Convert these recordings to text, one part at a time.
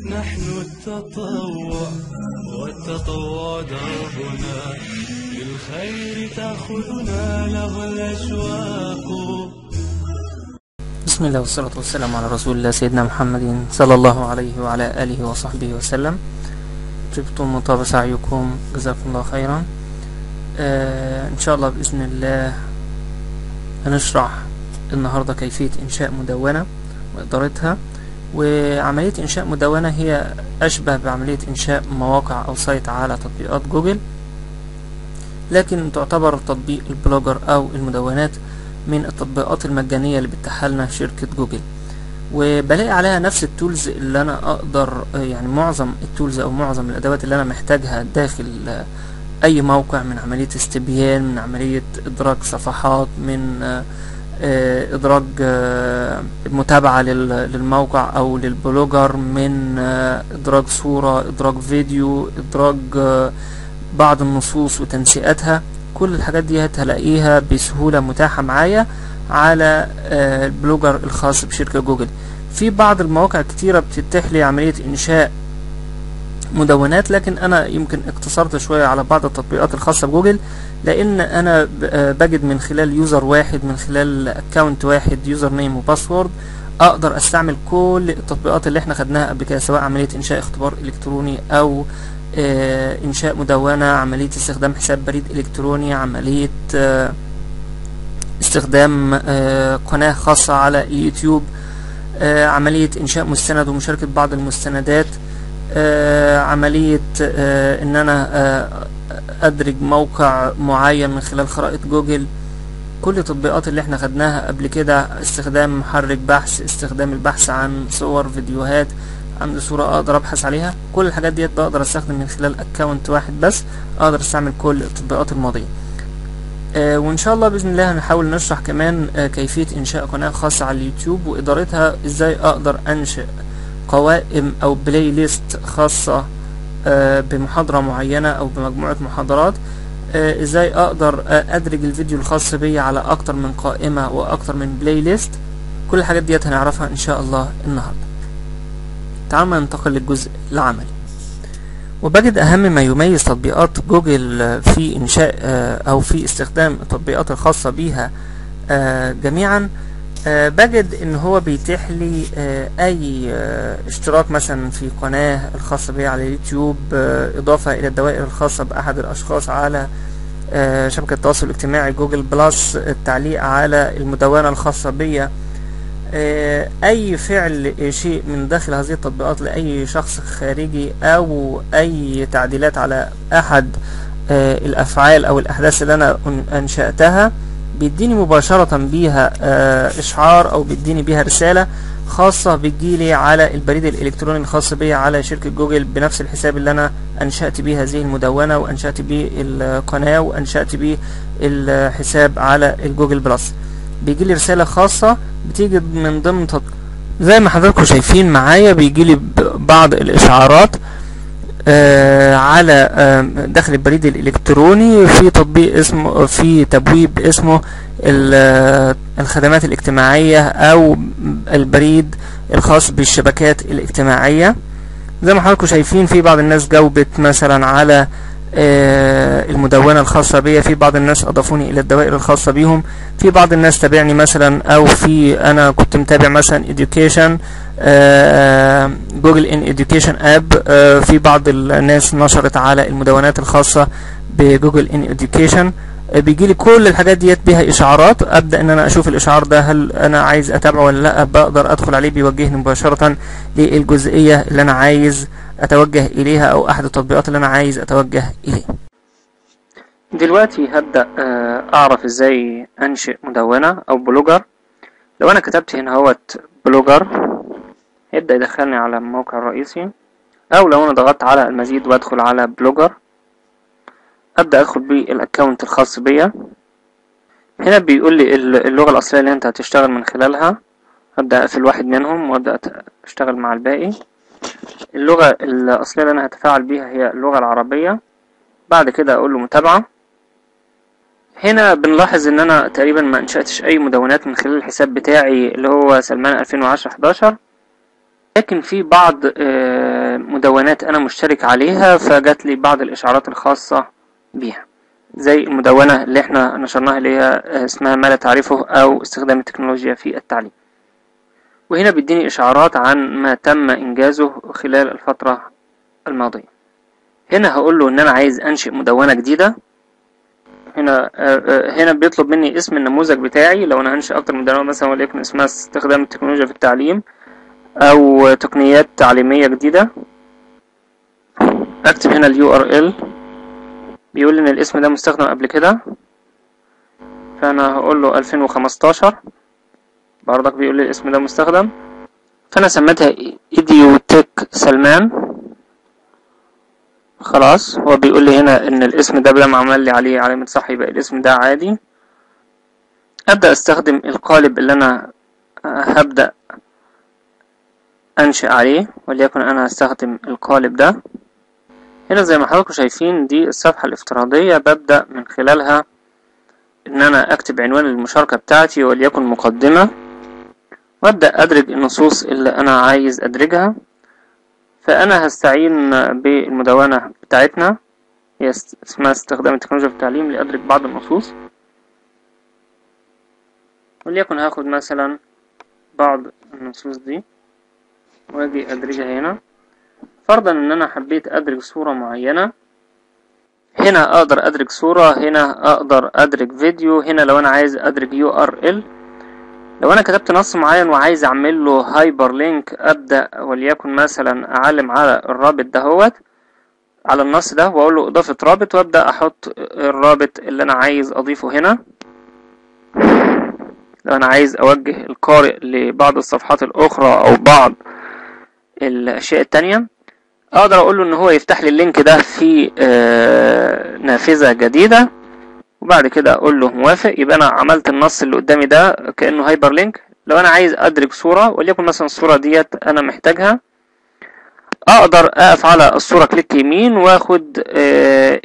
نحن التطوع والتطوع دربنا للخير تأخذنا له الأشواق. بسم الله والصلاة والسلام على رسول الله سيدنا محمد صلى الله عليه وعلى آله وصحبه وسلم. طبتم وطاب سعيكم جزاكم الله خيرا. آه إن شاء الله بإذن الله هنشرح النهاردة كيفية إنشاء مدونة وإدارتها. وعملية إنشاء مدونة هي أشبه بعملية إنشاء مواقع أو site على تطبيقات جوجل لكن تعتبر تطبيق ال Blogger أو المدونات من التطبيقات المجانية اللي بتتاحها لنا شركة جوجل. وبلاقي عليها نفس ال tools اللي أنا أقدر يعني معظم التولز أو معظم الأدوات اللي أنا محتاجها داخل أي موقع من عملية استبيان من عملية ادراج صفحات من إدراج متابعة للموقع أو لل Blogger من إدراج صورة إدراج فيديو إدراج بعض النصوص وتنسيقاتها كل الحاجات دي هتلاقيها بسهولة متاحة معايا على ال Blogger الخاص بشركة جوجل. في بعض المواقع كتيرة بتتيح لي عملية إنشاء مدونات لكن أنا يمكن اقتصرت شوية على بعض التطبيقات الخاصة بجوجل لأن أنا بجد من خلال user واحد من خلال account واحد user name و password أقدر أستعمل كل التطبيقات اللي إحنا خدناها قبل كده سواء عملية إنشاء اختبار إلكتروني أو آه إنشاء مدونة عملية استخدام حساب بريد إلكتروني عملية آه استخدام آه قناة خاصة على اليوتيوب عملية إنشاء مستند ومشاركة بعض المستندات. عملية إن أنا أدرج موقع معين من خلال خرائط جوجل. كل التطبيقات اللي إحنا خدناها قبل كده استخدام محرك بحث استخدام البحث عن صور فيديوهات عندي صورة أقدر أبحث عليها. كل الحاجات ديت بقدر أستخدم من خلال account واحد بس أقدر أستعمل كل التطبيقات الماضية. آه وإن شاء الله بإذن الله هنحاول نشرح كمان آه كيفية إنشاء قناة خاصة على اليوتيوب وإدارتها إزاي أقدر أنشئ قوائم أو playlist خاصة آه بمحاضرة معينة أو بمجموعة محاضرات إزاي أقدر أدرج الفيديو الخاص بي على أكتر من قائمة وأكتر من playlist كل الحاجات ديت هنعرفها إن شاء الله النهارده. تعالوا ننتقل للجزء العملي. وبجد أهم ما يميز تطبيقات جوجل في إنشاء أو في استخدام التطبيقات الخاصة بيها جميعا بجد إن هو بيتيح لي أي اشتراك مثلا في قناة الخاصة بي على اليوتيوب إضافة إلى الدوائر الخاصة بأحد الأشخاص على شبكة التواصل الاجتماعي Google Plus التعليق على المدونة الخاصة بيا. أي فعل شيء من داخل هذه التطبيقات لأي شخص خارجي أو أي تعديلات على أحد الأفعال أو الأحداث اللي أنا أنشأتها بيديني مباشرة بيها إشعار أو بيديني بيها رسالة خاصة بتجيلي على البريد الإلكتروني الخاص بي على شركة جوجل بنفس الحساب اللي أنا أنشأت بيه هذه المدونة وأنشأت بيه القناة وأنشأت بيه الحساب على ال Google Plus. بيجي لي رسالة خاصة بتيجي من ضمن تط... زي ما حضراتكم شايفين معايا بيجي لي بعض الإشعارات آه على آه داخل البريد الإلكتروني في تطبيق اسمه في تبويب اسمه الخدمات الاجتماعية أو البريد الخاص بالشبكات الاجتماعية. زي ما حضراتكم شايفين في بعض الناس جاوبت مثلا على آه المدونة الخاصة بيا في بعض الناس أضافوني إلى الدوائر الخاصة بيهم. في بعض الناس تابعني مثلا أو في أنا كنت متابع مثلا education Google in education أب في بعض الناس نشرت على المدونات الخاصة بجوجل ان education. بيجي لي كل الحاجات ديت بيها إشعارات. أبدأ إن أنا أشوف الإشعار ده هل أنا عايز أتابعه ولا لأ؟ بقدر أدخل عليه بيوجهني مباشرة للجزئية اللي أنا عايز أتوجه إليها أو أحد التطبيقات اللي أنا عايز أتوجه اليه دلوقتي هبدأ أعرف إزاي أنشئ مدونة أو Blogger. لو أنا كتبت هنا أهوت Blogger هيبدا يدخلني على الموقع الرئيسي. أو لو أنا ضغطت على المزيد وأدخل على Blogger. أبدأ أدخل بال account الخاص بيا. هنا بيقول لي اللغة الأصلية اللي أنت هتشتغل من خلالها. أبدأ أقفل واحد منهم وأبدأ أشتغل مع الباقي. اللغة الأصلية اللي أنا هتفاعل بيها هي اللغة العربية. بعد كده أقول له متابعة. هنا بنلاحظ إن أنا تقريبا ما أنشأتش أي مدونات من خلال الحساب بتاعي اللي هو سلمان 2010 11 لكن في بعض آه، مدونات أنا مشترك عليها فجات لي بعض الإشعارات الخاصة بيها. زي المدونة اللي إحنا نشرناها اللي هي آه، اسمها ما لا تعرفه أو استخدام التكنولوجيا في التعليم. وهنا بيديني إشعارات عن ما تم إنجازه خلال الفترة الماضية. هنا هقول له إن أنا عايز أنشئ مدونة جديدة. هنا آه، آه، هنا بيطلب مني اسم النموذج بتاعي. لو أنا هنشئ أكتر من مدونة مثلا وليكن اسمها استخدام التكنولوجيا في التعليم أو تقنيات تعليمية جديدة. أكتب هنا ال URL بيقول إن الاسم ده مستخدم قبل كده. فأنا هقول له 2015 برضك بيقول لي الاسم ده مستخدم. فأنا سميتها ايديوتك سلمان. خلاص هو بيقول لي هنا إن الاسم ده بدل ما عمل لي عليه علامة صح يبقى الاسم ده عادي. أبدأ أستخدم القالب اللي أنا هبدأ أنشئ عليه وليكن أنا هستخدم القالب ده. هنا زي ما حضراتكم شايفين دي الصفحة الافتراضية ببدأ من خلالها إن أنا أكتب عنوان المشاركة بتاعتي وليكن مقدمة. وابدأ أدرج النصوص اللي أنا عايز أدرجها. فأنا هستعين بالمدونة بتاعتنا. هي اسمها استخدام التكنولوجيا في التعليم لأدرج بعض النصوص. وليكن هاخد مثلا بعض النصوص دي. وأجي أدرجها هنا. فرضا إن أنا حبيت أدرج صورة معينة. هنا أقدر أدرج صورة هنا أقدر أدرج فيديو هنا لو أنا عايز أدرج URL. لو أنا كتبت نص معين وعايز أعمل له hyperlink أبدأ وليكن مثلا أعلم على الرابط دهوت على النص ده وأقول له إضافة رابط وأبدأ أحط الرابط اللي أنا عايز أضيفه هنا. لو أنا عايز أوجه القارئ لبعض الصفحات الأخرى أو بعض الأشياء التانية أقدر أقول له إن هو يفتح لي اللينك ده في آه، نافذة جديدة. وبعد كده أقول له موافق يبقى أنا عملت النص اللي قدامي ده كأنه hyperlink لو أنا عايز ادرج صورة وليكن مثلا الصورة ديت أنا محتاجها أقدر أقف على الصورة click يمين وآخد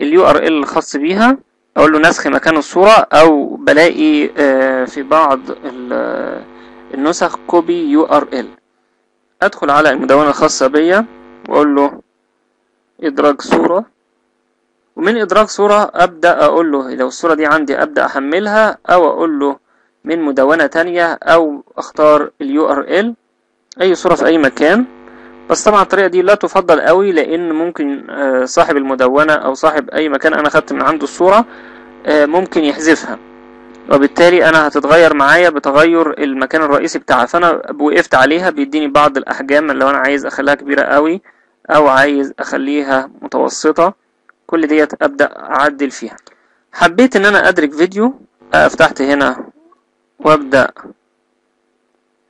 ال URL الخاص بيها أقول له نسخ مكان الصورة أو بلاقي آه، في بعض ال- النسخ copy URL. أدخل على المدونة الخاصة بيا وأقول له إدراج صورة. ومن ادراج صورة أبدأ أقول له لو الصورة دي عندي أبدأ أحملها أو أقول له من مدونة تانية أو أختار ال URL أي صورة في أي مكان. بس طبعا الطريقة دي لا تفضل قوي لأن ممكن آه، صاحب المدونة أو صاحب أي مكان أنا خدت من عنده الصورة آه، ممكن يحذفها. وبالتالي أنا هتتغير معايا بتغير المكان الرئيسي بتاعها. فأنا وقفت عليها بيديني بعض الأحجام لو أنا عايز أخليها كبيرة قوي أو عايز أخليها متوسطة. كل ديت أبدأ أعدل فيها. حبيت إن أنا ادرج فيديو اقف تحت هنا وأبدأ.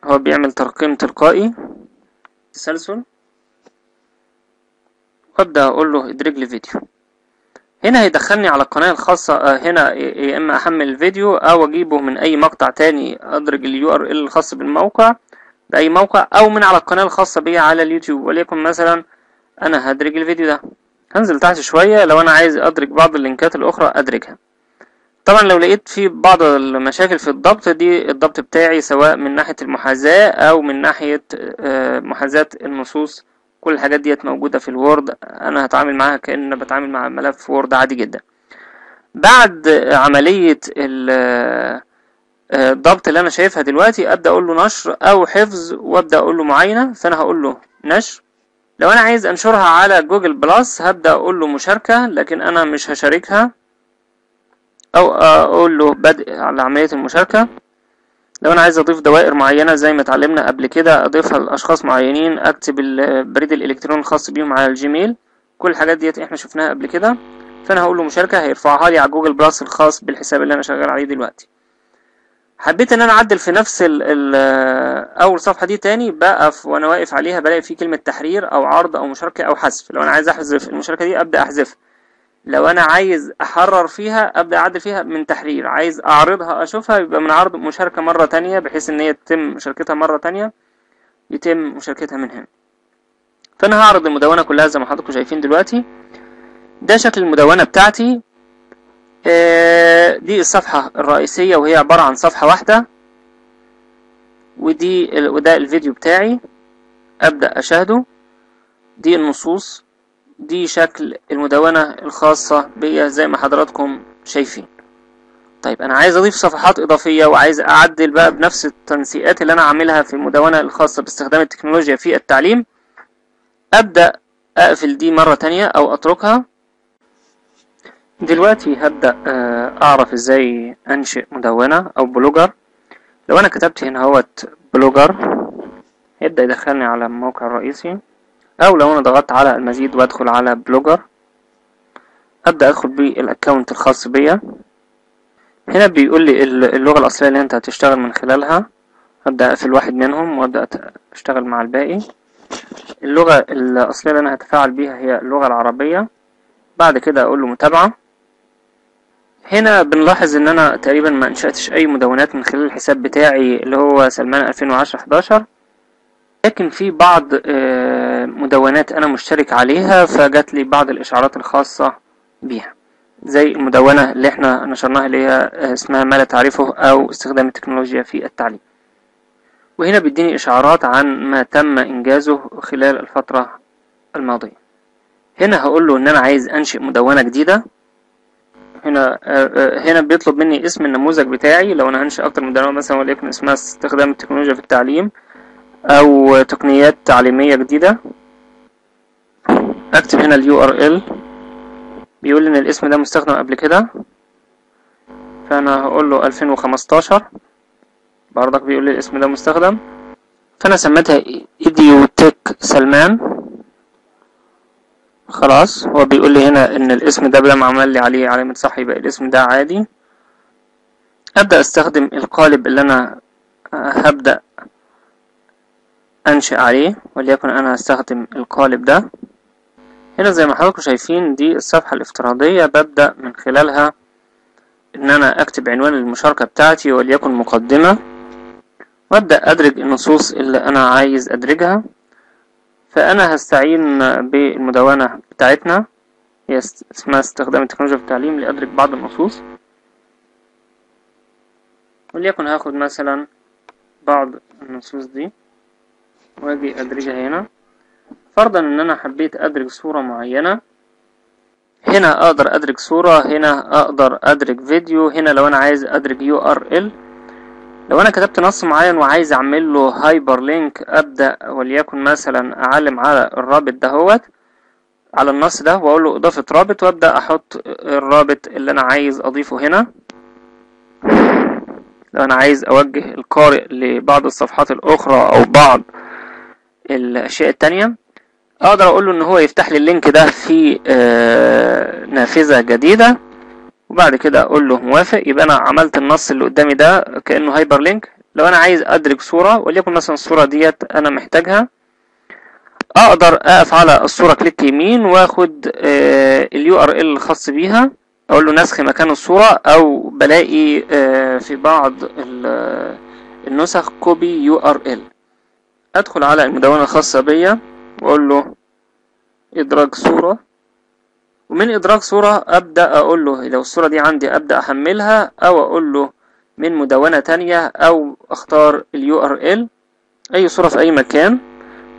هو بيعمل ترقيم تلقائي تسلسل وأبدأ أقول له ادرج لي فيديو. هنا هيدخلني على القناة الخاصة آه، هنا يا إما أحمل الفيديو أو أجيبه من أي مقطع تاني ادرج ال URL الخاص بالموقع بأي موقع أو من على القناة الخاصة بي على اليوتيوب. وليكن مثلا أنا هدرج الفيديو ده. هنزل تحت شوية لو أنا عايز ادرج بعض اللينكات الأخرى ادرجها طبعا لو لقيت في بعض المشاكل في الضبط دي الضبط بتاعي سواء من ناحية المحاذاة أو من ناحية آه، محاذاة النصوص كل الحاجات ديت موجودة في ال Word أنا هتعامل معاها كأن بتعامل مع ملف Word عادي جدا. بعد عملية ال- آه، الضبط اللي أنا شايفها دلوقتي أبدأ أقول له نشر أو حفظ وأبدأ أقول له معاينة فأنا هقول له نشر. لو أنا عايز أنشرها على جوجل بلس هبدأ أقول له مشاركة لكن أنا مش هشاركها. أو أقول له بدء على عملية المشاركة. لو أنا عايز أضيف دوائر معينة زي ما اتعلمنا قبل كده أضيفها لأشخاص معينين أكتب البريد الالكتروني الخاص بيهم على الجيميل. كل الحاجات ديت إحنا شفناها قبل كده. فأنا هقول له مشاركة هيرفعها لي على جوجل بلس الخاص بالحساب اللي أنا شغال عليه دلوقتي. حبيت إن أنا أعدل في نفس ال ال أول صفحة دي تاني بقف وأنا واقف عليها بلاقي في كلمة تحرير أو عرض أو مشاركة أو حذف. لو أنا عايز أحذف المشاركة دي أبدأ أحذفها. لو أنا عايز أحرر فيها أبدأ أعدل فيها من تحرير. عايز أعرضها أشوفها يبقى من عرض مشاركة مرة تانية بحيث إن هي تتم مشاركتها مرة تانية يتم مشاركتها من هنا. فأنا هعرض المدونة كلها زي ما حضراتكم شايفين دلوقتي. ده شكل المدونة بتاعتي. دي الصفحة الرئيسية وهي عبارة عن صفحة واحدة. ودي وده الفيديو بتاعي. أبدأ أشاهده. دي النصوص. دي شكل المدونة الخاصة بيا زي ما حضراتكم شايفين. طيب أنا عايز أضيف صفحات إضافية وعايز أعدل بقى بنفس التنسيقات اللي أنا عاملها في المدونة الخاصة باستخدام التكنولوجيا في التعليم. أبدأ أقفل دي مرة تانية أو أتركها. دلوقتي هبدأ آه، أعرف إزاي أنشئ مدونة أو بلوجر. لو أنا كتبت هنا هوت بلوجر هيبدأ يدخلني على الموقع الرئيسي. أو لو أنا ضغطت على المزيد وأدخل على بلوجر أبدأ أدخل بال account الخاص بيا. هنا بيقول لي ال- اللغة الأصلية اللي أنت هتشتغل من خلالها. أبدأ أقفل واحد منهم وأبدأ أشتغل مع الباقي. اللغة الأصلية اللي أنا هتفاعل بيها هي اللغة العربية. بعد كده أقول له متابعة. هنا بنلاحظ إن أنا تقريبا ما انشأتش أي مدونات من خلال الحساب بتاعي اللي هو سلمان 2010 11 لكن في بعض آه، مدونات أنا مشترك عليها فجات لي بعض الإشعارات الخاصة بيها. زي المدونة اللي إحنا نشرناها اللي هي آه، اسمها ما لا تعرفه أو استخدام التكنولوجيا في التعليم. وهنا بيديني إشعارات عن ما تم إنجازه خلال الفترة الماضية. هنا هقول له إن أنا عايز أنشئ مدونة جديدة. هنا آه، آه، هنا بيطلب مني اسم النموذج بتاعي لو أنا هنشئ أكتر من مدونة مثلا وليكن اسمها استخدام التكنولوجيا في التعليم أو تقنيات تعليمية جديدة. أكتب هنا ال URL. بيقول لي إن الاسم ده مستخدم قبل كده. فأنا هقول له 2015 برضك بيقول لي الاسم ده مستخدم. فأنا سميتها ايديوتك سلمان. خلاص هو بيقول لي هنا إن الاسم ده لما عمل لي عليه علامة صح يبقى الاسم ده عادي. أبدأ أستخدم القالب اللي أنا هبدأ انشئ عليه وليكن أنا هستخدم القالب ده. هنا زي ما حضراتكم شايفين دي الصفحة الافتراضية ببدأ من خلالها إن أنا أكتب عنوان المشاركة بتاعتي وليكن مقدمة وأبدأ أدرج النصوص اللي أنا عايز أدرجها. فأنا هستعين بالمدونة بتاعتنا. هي اسمها استخدام التكنولوجيا في التعليم لادرج بعض النصوص. وليكن هاخد مثلا بعض النصوص دي. وأجي أدرجها هنا. فرضا إن أنا حبيت أدرج صورة معينة. هنا أقدر أدرج صورة هنا أقدر أدرج فيديو هنا لو أنا عايز أدرج URL. لو أنا كتبت نص معين وعايز أعمل له hyperlink أبدأ وليكن مثلا أعلم على الرابط دهوت على النص ده وأقول له إضافة رابط وأبدأ أحط الرابط اللي أنا عايز أضيفه هنا. لو أنا عايز أوجه القارئ لبعض الصفحات الأخرى أو بعض الأشياء التانية أقدر أقول له إن هو يفتح لي ال link ده في آه، نافذة جديدة. وبعد كده أقول له موافق يبقى أنا عملت النص اللي قدامي ده كأنه hyperlink لو أنا عايز ادرج صورة وليكن مثلا الصورة ديت أنا محتاجها أقدر أقف على الصورة click يمين وآخد ال URL الخاص بيها أقول له نسخ مكان الصورة أو بلاقي آه، في بعض ال- النسخ copy URL. أدخل على المدونة الخاصة بيا وأقول له ادراج صورة. ومن ادراج صورة أبدأ أقول له لو الصورة دي عندي أبدأ أحملها أو أقول له من مدونة تانية أو أختار ال URL. أي صورة في أي مكان.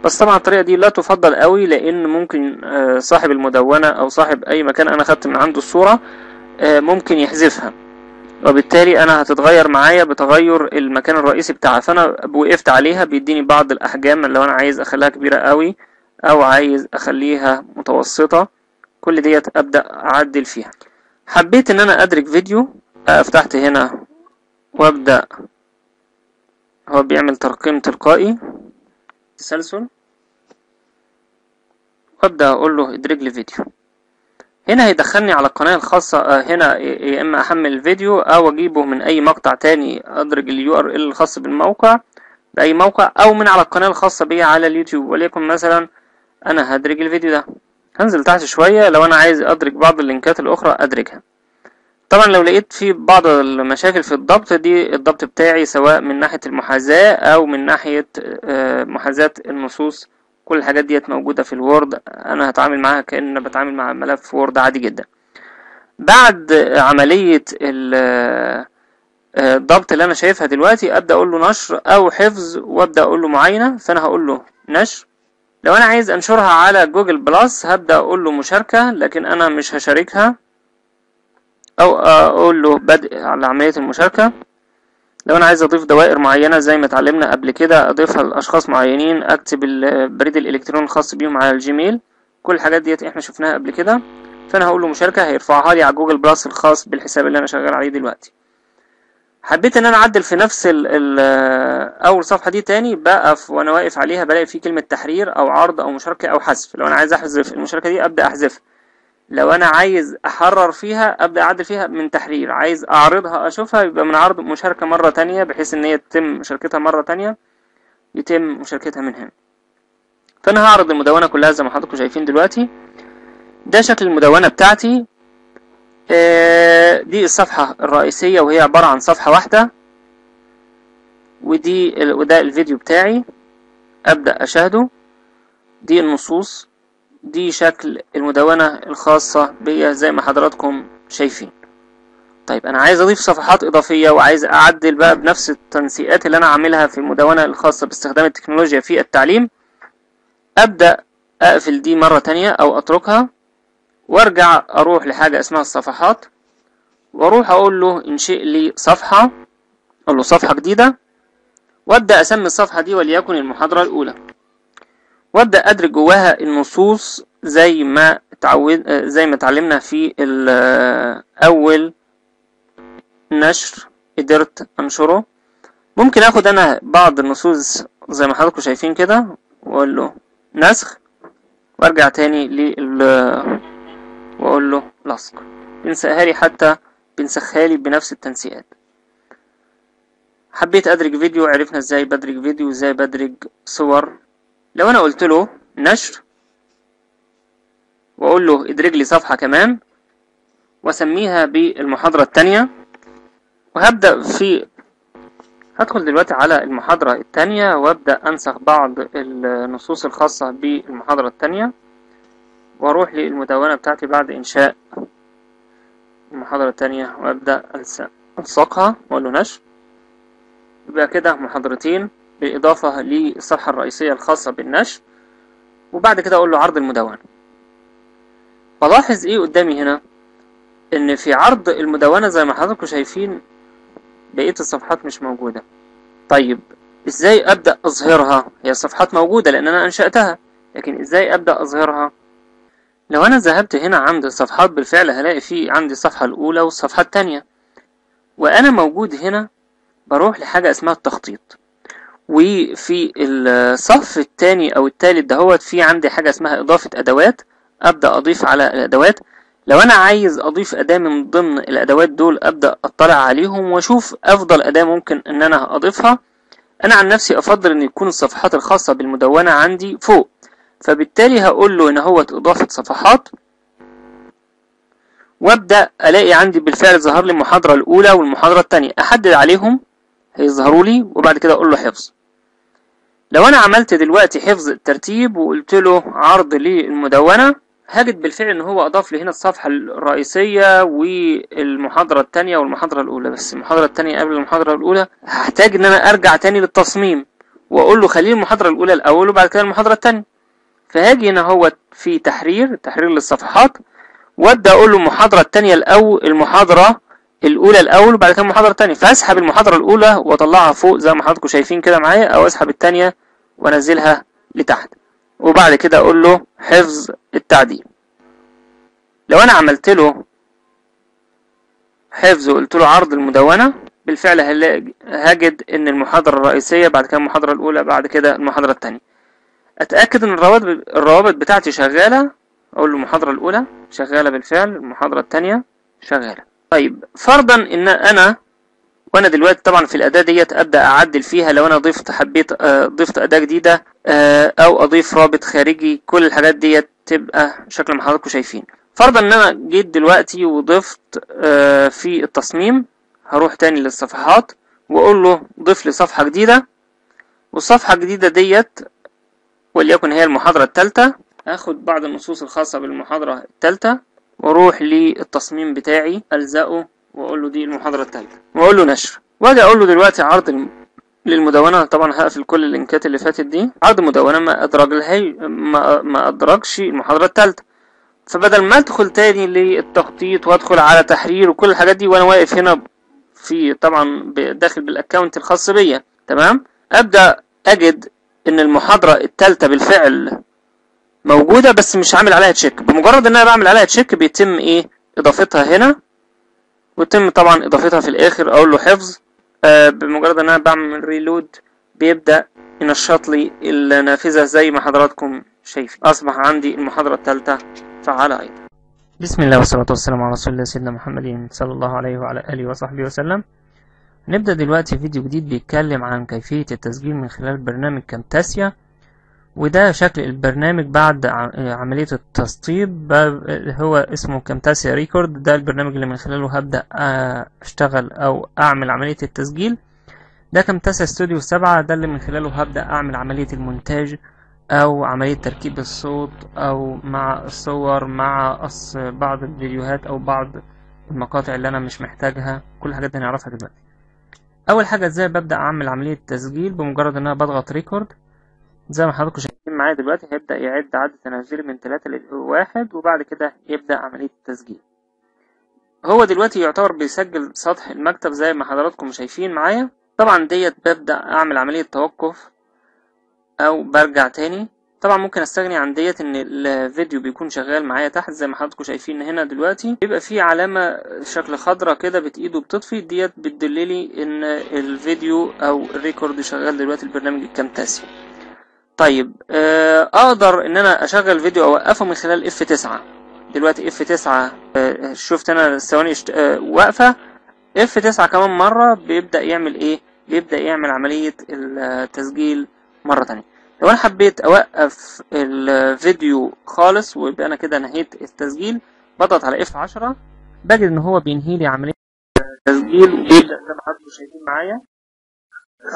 بس طبعا الطريقة دي لا تفضل قوي لأن ممكن آه، صاحب المدونة أو صاحب أي مكان أنا خدت من عنده الصورة آه، ممكن يحذفها. وبالتالي أنا هتتغير معايا بتغير المكان الرئيسي بتاعها. فأنا وقفت عليها بيديني بعض الأحجام لو أنا عايز أخليها كبيرة قوي أو عايز أخليها متوسطة. كل ديت أبدأ أعدل فيها. حبيت إن أنا ادرج فيديو اقف تحت هنا وأبدأ. هو بيعمل ترقيم تلقائي. تسلسل. وأبدأ أقول له ادرج لي فيديو. هنا هيدخلني على القناة الخاصة آه، هنا يا إما أحمل الفيديو أو أجيبه من أي مقطع تاني ادرج ال URL الخاص بالموقع بأي موقع أو من على القناة الخاصة بيا على اليوتيوب. وليكن مثلا أنا هدرج الفيديو ده. هنزل تحت شوية لو أنا عايز ادرج بعض اللينكات الأخرى ادرجها طبعا لو لقيت في بعض المشاكل في الضبط دي الضبط بتاعي سواء من ناحية المحاذاة أو من ناحية آه، محاذاة النصوص كل الحاجات ديت موجودة في ال Word أنا هتعامل معاها كأن أنا بتعامل مع ملف Word عادي جدا. بعد عملية ال- آه، الضبط اللي أنا شايفها دلوقتي أبدأ أقول له نشر أو حفظ وأبدأ أقول له معاينة فأنا هقول له نشر. لو أنا عايز أنشرها على جوجل بلس هبدأ أقول له مشاركة لكن أنا مش هشاركها. أو أقول له بدء على عملية المشاركة. لو أنا عايز أضيف دوائر معينة زي ما اتعلمنا قبل كده أضيفها لأشخاص معينين أكتب البريد الالكتروني الخاص بيهم على الجيميل. كل الحاجات ديت إحنا شفناها قبل كده. فأنا هقول له مشاركة هيرفعها لي على جوجل بلس الخاص بالحساب اللي أنا شغال عليه دلوقتي. حبيت إن أنا أعدل في نفس ال ال أول صفحة دي تاني بقف وأنا واقف عليها بلاقي في كلمة تحرير أو عرض أو مشاركة أو حذف. لو أنا عايز أحذف المشاركة دي أبدأ أحذفها. لو أنا عايز أحرر فيها أبدأ أعدل فيها من تحرير. عايز أعرضها أشوفها يبقى من عرض مشاركة مرة تانية بحيث إن هي تتم مشاركتها مرة تانية يتم مشاركتها من هنا. فأنا هعرض المدونة كلها زي ما حضراتكم شايفين دلوقتي. ده شكل المدونة بتاعتي. دي الصفحة الرئيسية وهي عبارة عن صفحة واحدة. ودي وده الفيديو بتاعي. أبدأ أشاهده. دي النصوص. دي شكل المدونة الخاصة بيا زي ما حضراتكم شايفين. طيب أنا عايز أضيف صفحات إضافية وعايز أعدل بقى بنفس التنسيقات اللي أنا عاملها في المدونة الخاصة باستخدام التكنولوجيا في التعليم. أبدأ أقفل دي مرة تانية أو أتركها. وارجع أروح لحاجة اسمها الصفحات وأروح أقول له انشئ لي صفحة أقول له صفحة جديدة وأبدأ أسمي الصفحة دي وليكن المحاضرة الأولى. وأبدأ ادرج جواها النصوص زي ما اتعود زي ما اتعلمنا في أول نشر قدرت أنشرة. ممكن آخد أنا بعض النصوص زي ما حضراتكم شايفين كده وأقول له نسخ وأرجع تاني لل وأقول له لصق. بنسخها لي حتى بنسخها لي بنفس التنسيقات. حبيت أدرج فيديو عرفنا إزاي بدرج فيديو إزاي بدرج صور. لو أنا قلت له نشر وأقول له ادرج لي صفحة كمان وأسميها بالمحاضرة التانية. وهبدأ في هدخل دلوقتي على المحاضرة التانية وأبدأ أنسخ بعض النصوص الخاصة بالمحاضرة التانية. وأروح للمدونة بتاعتي بعد إنشاء المحاضرة التانية وأبدأ ألصقها وأقول له نشر. يبقى كده محاضرتين بالإضافة للصفحة الرئيسية الخاصة بالنشر وبعد كده أقول له عرض المدونة. بلاحظ إيه قدامي هنا؟ إن في عرض المدونة زي ما حضراتكم شايفين بقية الصفحات مش موجودة. طيب إزاي أبدأ أظهرها؟ هي الصفحات موجودة لأن أنا أنشأتها لكن إزاي أبدأ أظهرها؟ لو أنا ذهبت هنا عند الصفحات بالفعل هلاقي في عندي الصفحة الأولى والصفحة التانية. وأنا موجود هنا بروح لحاجة اسمها التخطيط. وفي الصف الثاني أو الثالث دهوت في عندي حاجة اسمها إضافة أدوات. أبدأ أضيف على الأدوات. لو أنا عايز أضيف أداة من ضمن الأدوات دول أبدأ أطلع عليهم وأشوف أفضل أداة ممكن إن أنا أضيفها. أنا عن نفسي أفضل إن يكون الصفحات الخاصة بالمدونة عندي فوق. فبالتالي هقول له إن هو إضافة صفحات وأبدأ ألاقي عندي بالفعل ظهر لي المحاضرة الأولى والمحاضرة الثانية أحدد عليهم هيظهروا لي وبعد كده أقول له حفظ. لو أنا عملت دلوقتي حفظ الترتيب وقلت له عرض للمدونة هجد بالفعل إن هو أضاف لي هنا الصفحة الرئيسية والمحاضرة التانية والمحاضرة الأولى بس المحاضرة التانية قبل المحاضرة الأولى هحتاج إن أنا أرجع تاني للتصميم وأقول له خليه المحاضرة الأولى الأول وبعد كده المحاضرة التانية. فهاجي هنا هو في تحرير تحرير للصفحات وابدأ أقول له المحاضرة التانية الأول المحاضرة الأولى الأول وبعد كده المحاضرة الثانية فأسحب المحاضرة الأولى وأطلعها فوق زي ما حضراتكم شايفين كده معايا أو أسحب الثانية وأنزلها لتحت. وبعد كده أقول له حفظ التعديل. لو أنا عملت له حفظ وقلت له عرض المدونة بالفعل هجد إن المحاضرة الرئيسية بعد كده المحاضرة الأولى بعد كده المحاضرة الثانية أتأكد إن الروابط الروابط بتاعتي شغالة. أقول له المحاضرة الأولى شغالة بالفعل المحاضرة الثانية شغالة. طيب فرضا إن أنا وأنا دلوقتي طبعا في الأداة ديت أبدأ أعدل فيها لو أنا ضفت حبيت آه، ضفت أداة جديدة آه، أو أضيف رابط خارجي كل الحاجات ديت تبقى شكل ما حضراتكم شايفين. فرضا إن أنا جيت دلوقتي وضفت آه، في التصميم هروح تاني للصفحات وأقول له ضيف لي صفحة جديدة. والصفحة الجديدة ديت وليكن هي المحاضرة الثالثه هاخد بعض النصوص الخاصة بالمحاضرة الثالثه وأروح للتصميم بتاعي ألزقه وأقول له دي المحاضرة الثالثه وأقول له نشر. وأجي أقول له دلوقتي عرض للمدونة. طبعا هقفل كل ال links اللي فاتت دي. عرض مدونة ما أدرج لهي ما, ما أدرجش المحاضرة الثالثه فبدل ما أدخل تاني للتخطيط وأدخل على تحرير وكل الحاجات دي وأنا واقف هنا في طبعا داخل بال account الخاص بيا تمام؟ أبدأ أجد إن المحاضرة الثالثه بالفعل موجودة بس مش عامل عليها check بمجرد إن أنا بعمل عليها check بيتم إيه؟ إضافتها هنا. ويتم طبعا إضافتها في الآخر. أقول له حفظ. آه بمجرد إن أنا بعمل reload بيبدأ ينشط لي النافذة زي ما حضراتكم شايفين. أصبح عندي المحاضرة الثالثه فعالة أيضا. بسم الله والصلاة والسلام على رسول الله سيدنا محمد صلى الله عليه وعلى آله وصحبه وسلم. نبدأ دلوقتي فيديو جديد بيتكلم عن كيفية التسجيل من خلال برنامج كامتاسيا وده شكل البرنامج بعد عملية التسطيب هو اسمه كامتاسيا record ده البرنامج اللي من خلاله هبدأ آه، أشتغل أو أعمل عملية التسجيل. ده كامتاسيا ستوديو سبعة ده اللي من خلاله هبدأ أعمل عملية المونتاج أو عملية تركيب الصوت أو مع الصور مع قص بعض الفيديوهات أو بعض المقاطع اللي أنا مش محتاجها. كل الحاجات دي هنعرفها دلوقتي. أول حاجة إزاي ببدأ أعمل عملية تسجيل؟ بمجرد إن أنا بضغط ريكورد زي ما حضراتكم شايفين معايا دلوقتي هيبدأ يعد عدد تنازلي من ثلاثة لواحد وبعد كده يبدأ عملية التسجيل هو دلوقتي يعتبر بيسجل سطح المكتب زي ما حضراتكم شايفين معايا. طبعا ديت ببدأ أعمل عملية توقف أو برجع تاني. طبعا ممكن أستغني عن ديت إن الفيديو بيكون شغال معايا تحت زي ما حضراتكم شايفين هنا دلوقتي. بيبقى في علامة شكل خضرة كده بتايده بتطفي. ديت بتدللي إن الفيديو أو ال record شغال دلوقتي البرنامج الكامتاسيا طيب آه، أقدر إن أنا أشغل فيديو أوقفه من خلال F 9 دلوقتي F 9 آه، شفت أنا الثواني آه، واقفة. F 9 كمان مرة بيبدأ يعمل إيه؟ بيبدأ يعمل عملية التسجيل مرة تانية. لو أنا حبيت اوقف الفيديو خالص ويبقى أنا كده نهيت التسجيل. بضغط على F 10 بجد ان هو بينهي لي عملية التسجيل وبيبدا زي ما حضراتكم شايفين معايا.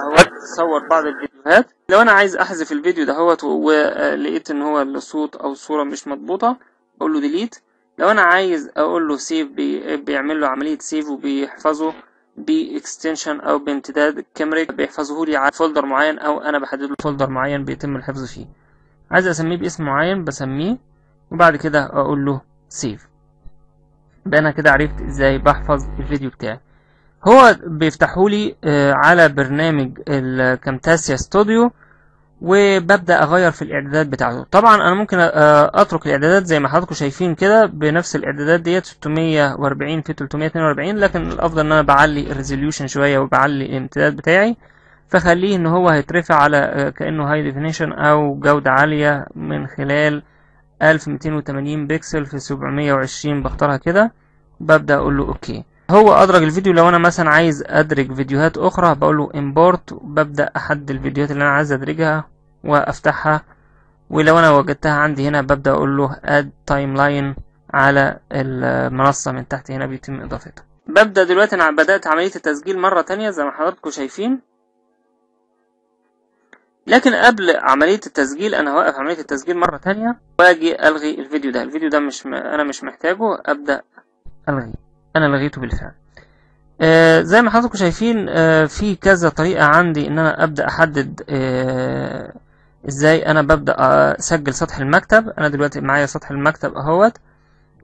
اهوت تصور بعض الفيديوهات. لو أنا عايز أحذف الفيديو دهوت ولقيت إن هو الصوت أو الصورة مش مضبوطة بقول له delete لو أنا عايز أقول له save بي بيعمل له عملية save وبيحفظه ب extension أو بامتداد الكاميرا بيحفظه لي على folder معين أو أنا بحدد له folder معين بيتم الحفظ فيه. عايز أسميه باسم معين بسميه وبعد كده أقول له save يبقى أنا كده عرفت إزاي بحفظ الفيديو بتاعي. هو بيفتحولي آه، على برنامج الكامتاسيا ستوديو وببدأ أغير في الإعدادات بتاعته. طبعا أنا ممكن آه، أترك الإعدادات زي ما حضراتكم شايفين كده بنفس الإعدادات ديت 640 في 342 لكن الأفضل إن أنا بعلي ال resolution شوية وبعلي الامتداد بتاعي فخليه إن هو هيترفع على آه، كأنه high definition أو جودة عالية من خلال 1280 بكسل في 720 بختارها كده ببدأ أقول له okay. هو أدرج الفيديو لو أنا مثلا عايز أدرج فيديوهات أخرى بقول له import وببدأ أحدد الفيديوهات اللي أنا عايز أدرجها وأفتحها. ولو أنا وجدتها عندي هنا ببدأ أقول له add timeline على المنصة من تحت هنا بيتم إضافتها. ببدأ دلوقتي أنا بدأت عملية التسجيل مرة تانية زي ما حضراتكم شايفين. لكن قبل عملية التسجيل أنا هوقف عملية التسجيل مرة تانية وأجي ألغي الفيديو ده. الفيديو ده مش م... أنا مش محتاجه أبدأ ألغيه أنا لغيته بالفعل. آه زي ما حضراتكم شايفين آه في كذا طريقة عندي إن أنا أبدأ أحدد آه إزاي؟ أنا ببدأ أسجل سطح المكتب. أنا دلوقتي معايا سطح المكتب أهوت.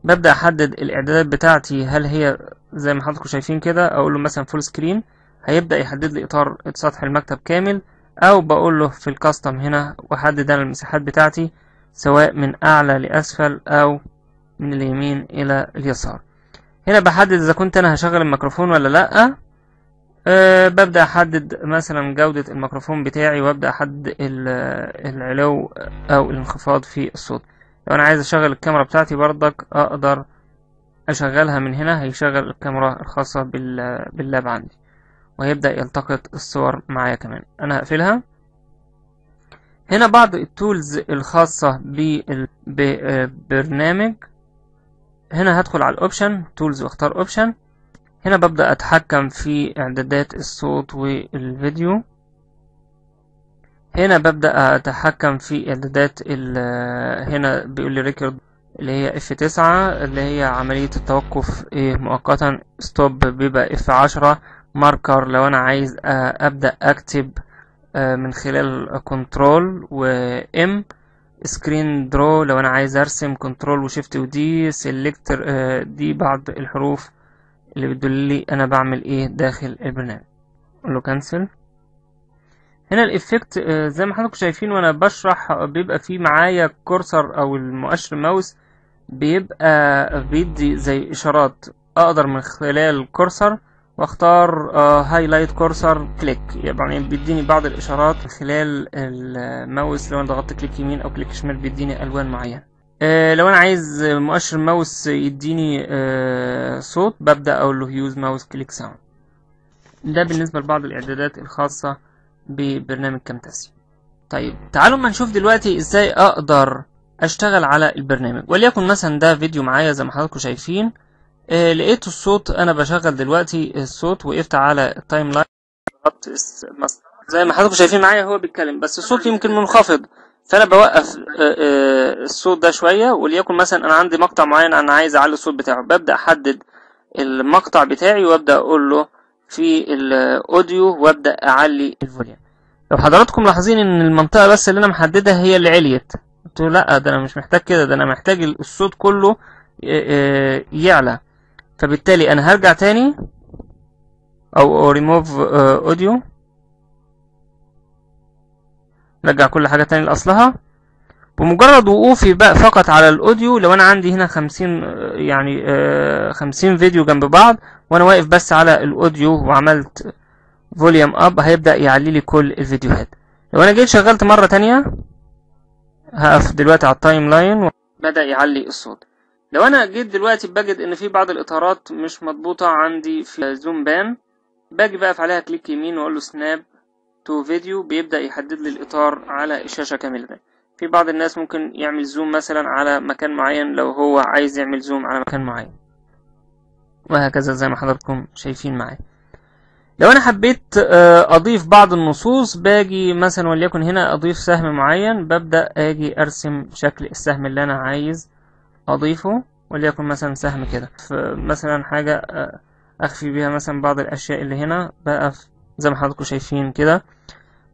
ببدأ أحدد الإعدادات بتاعتي. هل هي زي ما حضراتكم شايفين كده؟ أقول له مثلا full screen هيبدأ يحدد لي إطار سطح المكتب كامل. أو بقول له في الكاستم هنا وأحدد أنا المساحات بتاعتي سواء من أعلى لأسفل أو من اليمين إلى اليسار. هنا بحدد إذا كنت أنا هشغل الميكروفون ولا لأ. أه ببدأ أحدد مثلا جودة الميكروفون بتاعي وأبدأ أحدد ال- العلو أو الانخفاض في الصوت. لو أنا عايز أشغل الكاميرا بتاعتي برضك أقدر أشغلها من هنا هيشغل الكاميرا الخاصة بال- باللاب عندي وهيبدأ يلتقط الصور معايا كمان. أنا هقفلها. هنا بعض ال tools الخاصة بال- ببرنامج هنا هدخل على ال option tools واختار option. هنا ببدأ أتحكم في إعدادات الصوت والفيديو. هنا ببدأ أتحكم في إعدادات ال- هنا بيقول لي record اللي هي F تسعة اللي هي عملية التوقف. إيه مؤقتا stop بيبقى F عشرة. marker لو أنا عايز آه، أبدأ أكتب آه، من خلال control و M screen draw لو أنا عايز أرسم control و shift و D selector دي بعض الحروف. اللي بتدل لي أنا بعمل إيه داخل البرنامج أقول له cancel هنا ال effect آه، زي ما حضراتكم شايفين وأنا بشرح آه، بيبقى فيه معايا cursor أو المؤشر ماوس بيبقى بيدي زي إشارات. أقدر من خلال ال cursor وأختار highlight cursor click يعني بيديني بعض الإشارات من خلال الماوس لو أنا ضغطت click يمين أو click شمال بيديني ألوان معينة. آه، لو أنا عايز مؤشر ماوس يديني آه، صوت ببدأ أقول له use mouse click sound ده بالنسبة لبعض الإعدادات الخاصة ببرنامج كامتاسيا طيب تعالوا ما نشوف دلوقتي إزاي أقدر أشتغل على البرنامج. وليكن مثلا ده فيديو معايا زي ما حضراتكم شايفين. آه لقيت الصوت أنا بشغل دلوقتي الصوت وقفت على ال timeline ضغطت زي ما حضراتكم شايفين معايا هو بيتكلم بس الصوت يمكن منخفض. فأنا بوقف آه، آه، الصوت ده شوية وليكن مثلا أنا عندي مقطع معين أنا عايز أعلي الصوت بتاعه. ببدأ أحدد المقطع بتاعي وأبدأ أقول له في ال audio وأبدأ أعلي ال volume. لو حضراتكم ملاحظين إن المنطقة بس اللي أنا محددها هي اللي عليت قلت لا ده أنا مش محتاج كده ده أنا محتاج الصوت كله ي- يعلى. فبالتالي أنا هرجع تاني أو ريموف اوديو رجع كل حاجة تاني لأصلها. بمجرد وقوفي بقى فقط على ال audio لو أنا عندي هنا خمسين يعني آه، خمسين فيديو جنب بعض وأنا واقف بس على ال audio وعملت volume up هيبدأ يعلي لي كل الفيديوهات. لو أنا جيت شغلت مرة تانية هقف دلوقتي على ال timeline بدأ يعلي الصوت. لو أنا جيت دلوقتي بجد إن في بعض الإطارات مش مضبوطة عندي في zoom pan باجي بقف عليها click يمين وأقول له snap to video بيبدأ يحدد لي الإطار على الشاشة كاملة. في بعض الناس ممكن يعمل زوم مثلا على مكان معين لو هو عايز يعمل زوم على مكان معين. وهكذا زي ما حضراتكم شايفين معايا. لو أنا حبيت آه، أضيف بعض النصوص باجي مثلا وليكن هنا أضيف سهم معين ببدأ آجي أرسم شكل السهم اللي أنا عايز أضيفه وليكن مثلا سهم كده. مثلا حاجة آه، أخفي بيها مثلا بعض الأشياء اللي هنا بقف زي ما حضراتكم شايفين كده.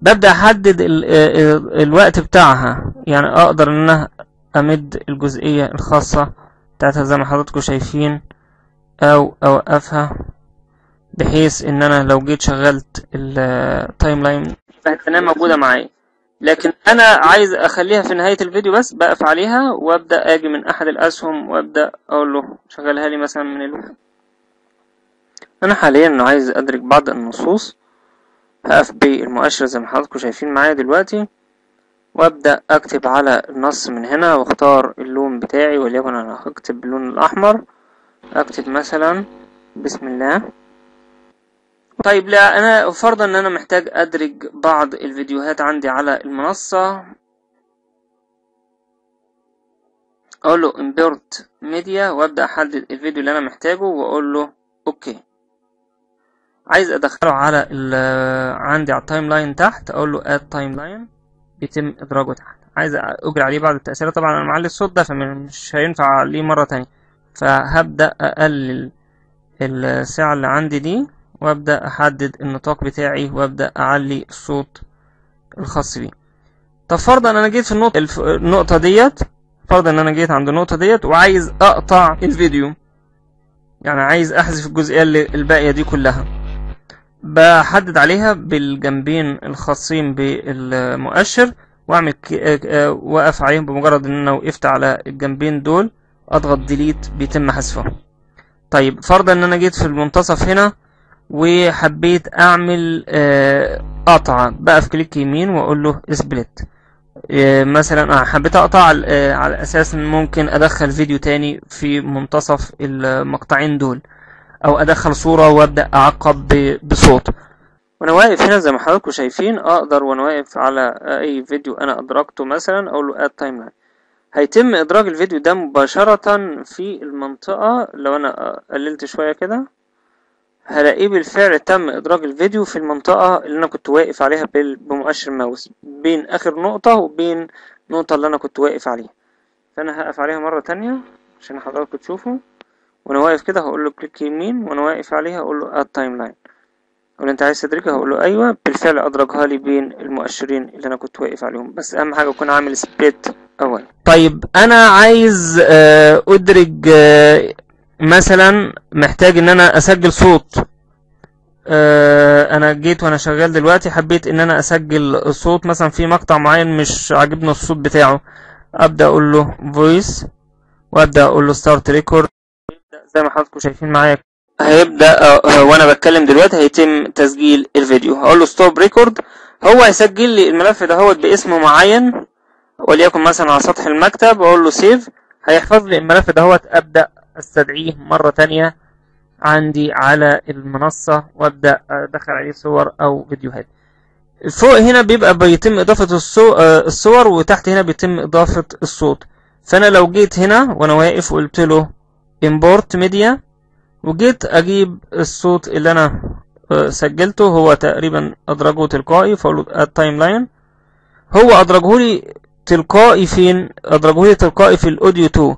ببدأ أحدد ال- آه، آه، الوقت بتاعها. يعني أقدر إن أنا أمد الجزئية الخاصة بتاعتها زي ما حضراتكم شايفين أو أوقفها بحيث إن أنا لو جيت شغلت ال timeline هتلاقيها موجودة معايا. لكن أنا عايز أخليها في نهاية الفيديو بس بقف عليها وأبدأ أجي من أحد الأسهم وأبدأ أقول له شغلها لي مثلا من الواحد أنا حاليا عايز أدرك بعض النصوص. هقف بالمؤشر زي ما حضراتكم شايفين معايا دلوقتي. وابدأ أكتب على النص من هنا واختار اللون بتاعي وليكن أنا هكتب باللون الأحمر. أكتب مثلا بسم الله. طيب لا أنا فرضا إن أنا محتاج أدرج بعض الفيديوهات عندي على المنصة. أقول له import media وأبدأ أحدد الفيديو اللي أنا محتاجه وأقول له okay. عايز أدخله على ال عندي على ال timeline تحت أقول له add timeline بيتم إدراجه تحت. عايز أجري عليه بعض التأثيرات. طبعا أنا معلي الصوت ده فمش هينفع اعليه مرة تانية. فهبدأ أقلل الساعة اللي عندي دي وأبدأ أحدد النطاق بتاعي وأبدأ أعلي الصوت الخاص بيه. طب فرضا أنا جيت في النقطة الف... النقطة ديت فرضا إن أنا جيت عند النقطة ديت وعايز أقطع الفيديو. يعني عايز أحذف الجزئية اللي الباقية دي كلها. بحدد عليها بالجنبين الخاصين بالمؤشر وأعمل. آه، وأقف عليهم بمجرد إن أنا وقفت على الجنبين دول أضغط delete بيتم حذفهم طيب فرضا إن أنا جيت في المنتصف هنا وحبيت أعمل آه، قطعة بقف click يمين وأقول له split مثلا آه، حبيت أقطع على أساس إن ممكن أدخل فيديو تاني في منتصف المقطعين دول أو أدخل صورة وأبدأ أعقب بصوت. وأنا واقف هنا زي ما حضراتكم شايفين أقدر وأنا واقف على أي فيديو أنا أدرجته مثلا أقول له add timeline هيتم إدراج الفيديو ده مباشرة في المنطقة لو أنا قللت شوية كده هلاقيه بالفعل تم إدراج الفيديو في المنطقة اللي أنا كنت واقف عليها بمؤشر ماوس. بين آخر نقطة وبين النقطة اللي أنا كنت واقف عليها. فأنا هقف عليها مرة تانية عشان حضراتكم تشوفوا. وأنا واقف كده هقول له click يمين وأنا واقف عليها هقول له add timeline أقول انت عايز تدرجها هقول له أيوه بالفعل أدرجها لي بين المؤشرين اللي أنا كنت واقف عليهم. بس أهم حاجة أكون عامل split أول. طيب أنا عايز آه، أدرج آه، مثلا محتاج إن أنا أسجل صوت. آه، أنا جيت وأنا شغال دلوقتي حبيت إن أنا أسجل صوت مثلا في مقطع معين مش عاجبني الصوت بتاعه. أبدأ أقول له voice وأبدأ أقول له start record زي ما حضراتكم شايفين معايا. هيبدأ آه، وأنا بتكلم دلوقتي هيتم تسجيل الفيديو. هقول له stop record هو هيسجل لي الملف ده هو باسم معين وليكن مثلا على سطح المكتب أقول له save هيحفظ لي الملف ده هو أبدأ أستدعيه مرة تانية عندي على المنصة وأبدأ أدخل عليه صور أو فيديوهات. فوق هنا بيبقى بيتم إضافة آه، الصور وتحت هنا بيتم إضافة الصوت. فأنا لو جيت هنا وأنا واقف وقلت له import media. وجيت أجيب الصوت اللي أنا آه، سجلته. هو تقريبا أدرجه تلقائي فاقول له add timeline. هو أدرجه لي تلقائي فين؟ أدرجه لي تلقائي في الأوديو 2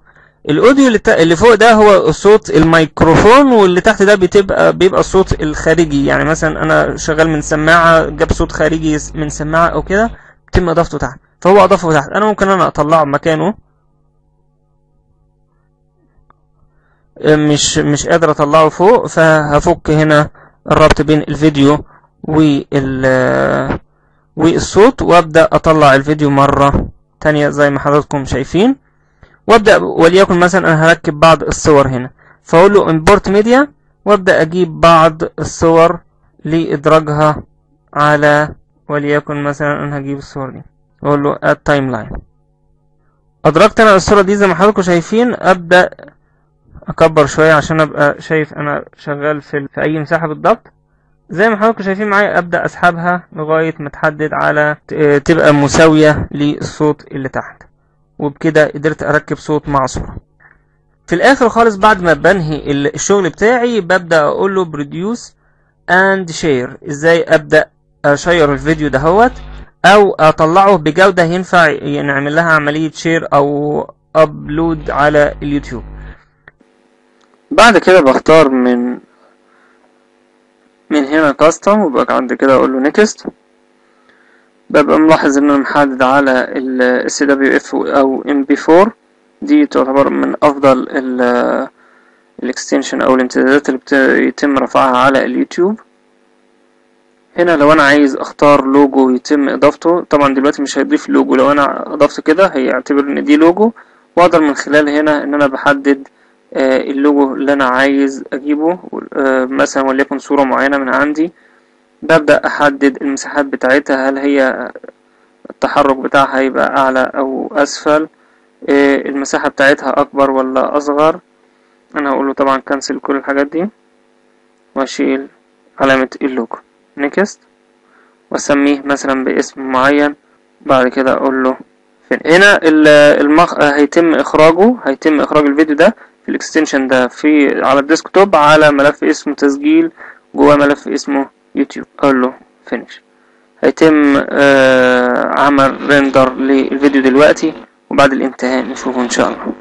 الأوديو اللي, اللي فوق ده هو صوت الميكروفون واللي تحت ده بتبقى بيبقى الصوت الخارجي. يعني مثلا أنا شغال من سماعة جاب صوت خارجي من سماعة أو كده بيتم إضافته تحت. فهو إضافه تحت. أنا ممكن أنا أطلعه مكانه. مش مش قادر أطلعه فوق فهفك هنا الربط بين الفيديو وال والصوت وأبدأ أطلع الفيديو مرة تانية زي ما حضراتكم شايفين. وأبدأ وليكن مثلا أنا هركب بعض الصور هنا. فأقول له import media وأبدأ أجيب بعض الصور لإدراجها على وليكن مثلا أنا هجيب الصور دي. واقول له add timeline. ادرجت أنا الصورة دي زي ما حضراتكم شايفين أبدأ أكبر شوية عشان أبقى شايف أنا شغال في, في أي مساحة بالضبط. زي ما حضراتكم شايفين معايا أبدأ أسحبها لغاية ما تحدد على تبقى مساوية للصوت اللي تحت. وبكده قدرت أركب صوت مع صورة. في الآخر خالص بعد ما بنهي ال- الشغل بتاعي ببدأ أقول له produce and share. إزاي أبدأ أ share الفيديو دهوت؟ أو أطلعه بجودة ينفع نعمل لها عملية share أو upload على اليوتيوب. بعد كده بختار من من هنا custom وبقى عند كده أقول له next ببقى ملاحظ إن أنا محدد على ال CWF أو MP4 دي تعتبر من أفضل ال ال extension أو الامتدادات اللي بيتم رفعها على اليوتيوب. هنا لو أنا عايز أختار لوجو يتم إضافته طبعا دلوقتي مش هيضيف لوجو لو أنا اضفت كده هيعتبر إن دي لوجو وأقدر من خلال هنا إن أنا بحدد اللوجو اللي أنا عايز أجيبه آه، مثلا وليكن صورة معينة من عندي ببدأ أحدد المساحات بتاعتها هل هي التحرك بتاعها هيبقى أعلى أو أسفل آه، المساحة بتاعتها أكبر ولا أصغر. أنا هقوله طبعا cancel كل الحاجات دي وأشيل علامة ال logo. next وأسميه مثلا باسم معين بعد كده أقول له فين هنا ال- المخ... هيتم إخراجه هيتم إخراج الفيديو ده ال extension ده في على ال desktop على ملف اسمه تسجيل جواه ملف اسمه يوتيوب. أقول له finish هيتم آه عمل render للفيديو دلوقتي وبعد الانتهاء نشوفه إن شاء الله.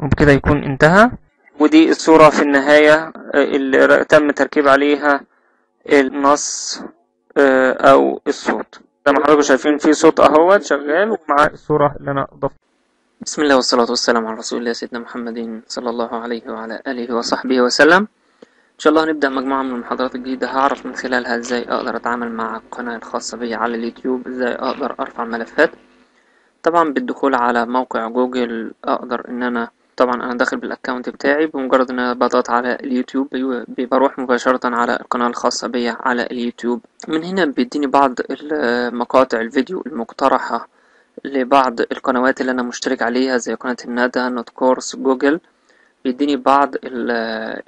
وبكده يكون انتهى. ودي الصورة في النهاية آه، اللي تم تركيب عليها النص آه، أو الصوت. زي ما حضراتكم شايفين في صوت أهوت شغال ومع الصورة اللي أنا اضفتها بسم الله والصلاة والسلام على رسول الله سيدنا محمد صلى الله عليه وعلى آله وصحبه وسلم. إن شاء الله هنبدأ مجموعة من المحاضرات الجديدة. هعرف من خلالها إزاي أقدر أتعامل مع القناة الخاصة بي على اليوتيوب إزاي أقدر أرفع ملفات. طبعا بالدخول على موقع جوجل أقدر إن أنا طبعا أنا داخل بال account بتاعي بمجرد إن أنا بضغط على اليوتيوب بروح مباشرة على القناة الخاصة بي على اليوتيوب. من هنا بيديني بعض مقاطع الفيديو المقترحة. لبعض القنوات اللي أنا مشترك عليها زي قناة الندى نوت كورس جوجل بيديني بعض ال-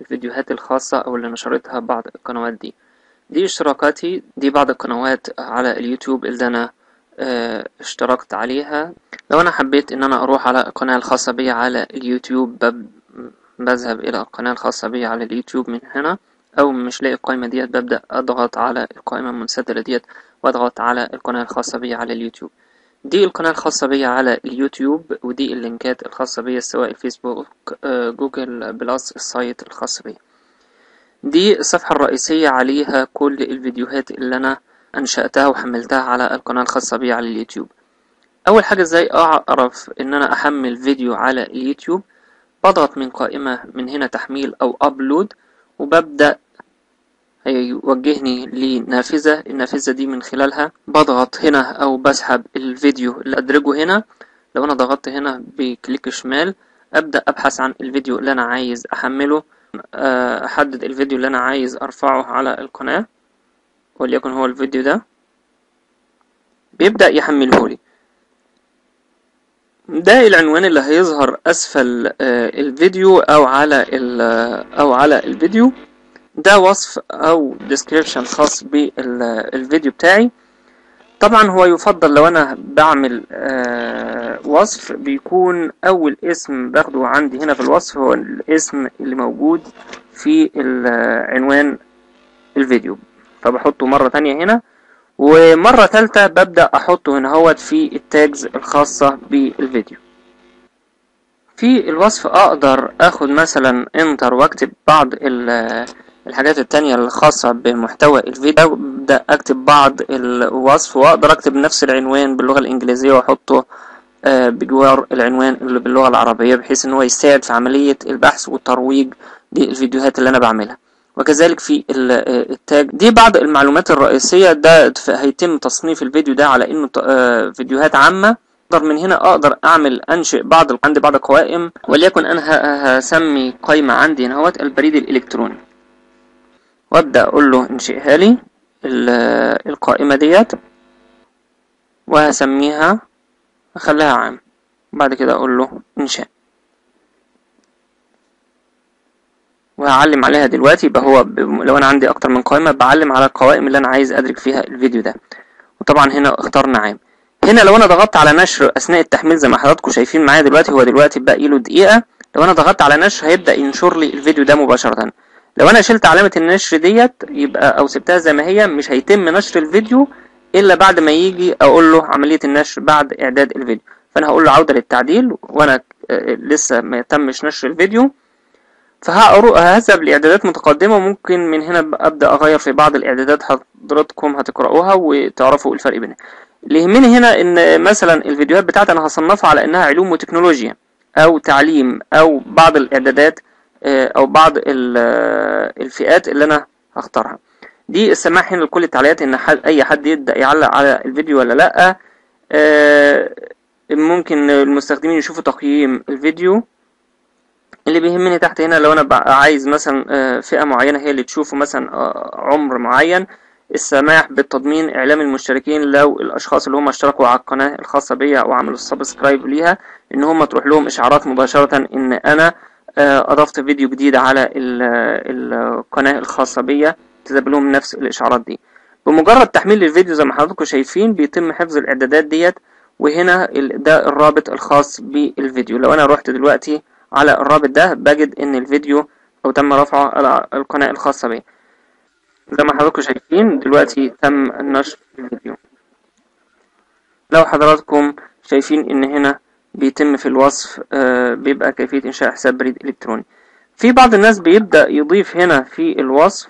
الفيديوهات الخاصة أو اللي نشرتها بعض القنوات دي. دي اشتراكاتي دي بعض القنوات على اليوتيوب اللي أنا آه، اشتركت عليها. لو أنا حبيت إن أنا أروح على القناة الخاصة بي على اليوتيوب بذهب إلى القناة الخاصة بي على اليوتيوب من هنا أو مش لاقي القائمة ديت ببدأ أضغط على القائمة المنسدلة ديت وأضغط على القناة الخاصة بي على اليوتيوب. دي القناة الخاصة بيا على اليوتيوب ودي ال لينكات الخاصة بيا سواء الفيسبوك آه، جوجل بلس ال site الخاص بيا. دي الصفحة الرئيسية عليها كل الفيديوهات اللي أنا أنشأتها وحملتها على القناة الخاصة بيا على اليوتيوب. أول حاجة إزاي أعرف إن أنا أحمل فيديو على اليوتيوب؟ بضغط من قائمة من هنا تحميل أو أبلود وببدأ هيوجهني لنافذة. النافذة دي من خلالها بضغط هنا أو بسحب الفيديو اللي أدرجه هنا. لو أنا ضغطت هنا بكليك شمال أبدأ أبحث عن الفيديو اللي أنا عايز أحمله. آه، أحدد الفيديو اللي أنا عايز أرفعه على القناة وليكن هو الفيديو ده. بيبدأ يحمله لي. ده العنوان اللي هيظهر أسفل آه، الفيديو أو على ال- أو على الفيديو. ده وصف أو description خاص بالفيديو بتاعي. طبعا هو يفضل لو أنا بعمل آه، وصف بيكون أول اسم باخده عندي هنا في الوصف هو الاسم اللي موجود في عنوان الفيديو. فبحطه مرة تانية هنا. ومرة تالتة ببدأ أحطه هنا هوت في التاجز الخاصة بالفيديو. في الوصف أقدر آخد مثلا انتر وأكتب بعض ال- الحاجات التانية الخاصة بمحتوى الفيديو أبدأ أكتب بعض الوصف وأقدر أكتب نفس العنوان باللغة الإنجليزية وأحطه آه، بجوار العنوان اللي باللغة العربية بحيث إن هو يساعد في عملية البحث والترويج للفيديوهات اللي أنا بعملها. وكذلك في آه، التاج دي بعض المعلومات الرئيسية ده هيتم تصنيف الفيديو ده على إنه ت- آه، فيديوهات عامة. أقدر من هنا أقدر أعمل أنشئ بعض عندي بعض القوائم وليكن أنا هسمي قائمة عندي هنا البريد الإلكتروني. وابدأ أقول له انشئها لي ال- القائمة ديت وهسميها أخليها عام. بعد كده أقول له انشاء وهعلم عليها دلوقتي يبقى هو. لو أنا عندي أكتر من قائمة بعلم على القوائم اللي أنا عايز ادرج فيها الفيديو ده. وطبعا هنا اخترنا عام. هنا لو أنا ضغطت على نشر أثناء التحميل زي ما حضراتكم شايفين معايا دلوقتي هو دلوقتي باقي له دقيقة لو أنا ضغطت على نشر هيبدأ ينشر لي الفيديو ده مباشرة. لو أنا شلت علامة النشر ديت يبقى أو سبتها زي ما هي مش هيتم نشر الفيديو إلا بعد ما يجي أقول له عملية النشر بعد إعداد الفيديو. فأنا هقول له عودة للتعديل وأنا آه، لسه ما تمش نشر الفيديو. فهذهب لإعدادات متقدمة وممكن من هنا أبدأ أغير في بعض الإعدادات حضراتكم هتقرأوها وتعرفوا الفرق بينها. اللي يهمني هنا إن مثلا الفيديوهات بتاعتي أنا هصنفها على إنها علوم وتكنولوجيا أو تعليم أو بعض الإعدادات آه، أو بعض آه، الفئات اللي أنا هختارها. دي السماح هنا لكل التعليقات إن حد أي حد يبدأ يعلق على الفيديو ولا لأ. آه، ممكن المستخدمين يشوفوا تقييم الفيديو. اللي بيهمني تحت هنا لو أنا عايز مثلا فئة معينة هي اللي تشوفه مثلا عمر معين السماح بالتضمين إعلام المشتركين لو الأشخاص اللي هم اشتركوا على القناة الخاصة بيا أو عملوا السبسكرايب ليها إن هم تروح لهم إشعارات مباشرة إن أنا أضفت فيديو جديد على ال- القناة الخاصة بيا تجيب لهم نفس الإشعارات دي. بمجرد تحميل الفيديو زي ما حضراتكم شايفين بيتم حفظ الإعدادات ديت وهنا ده الرابط الخاص بالفيديو. لو أنا رحت دلوقتي على الرابط ده بجد إن الفيديو أو تم رفعه على القناة الخاصة بي زي ما حضراتكم شايفين دلوقتي تم نشر الفيديو. لو حضراتكم شايفين إن هنا بيتم في الوصف آه، بيبقى كيفية إنشاء حساب بريد إلكتروني. في بعض الناس بيبدأ يضيف هنا في الوصف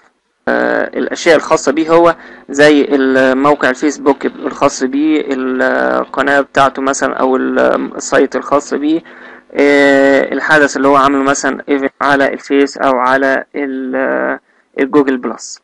آه، الأشياء الخاصة بيه هو زي الموقع الفيسبوك الخاص بيه القناة بتاعته مثلا أو ال site الخاص بيه آه، الحدث اللي هو عامله مثلا على الفيس أو على ال- الجوجل بلس.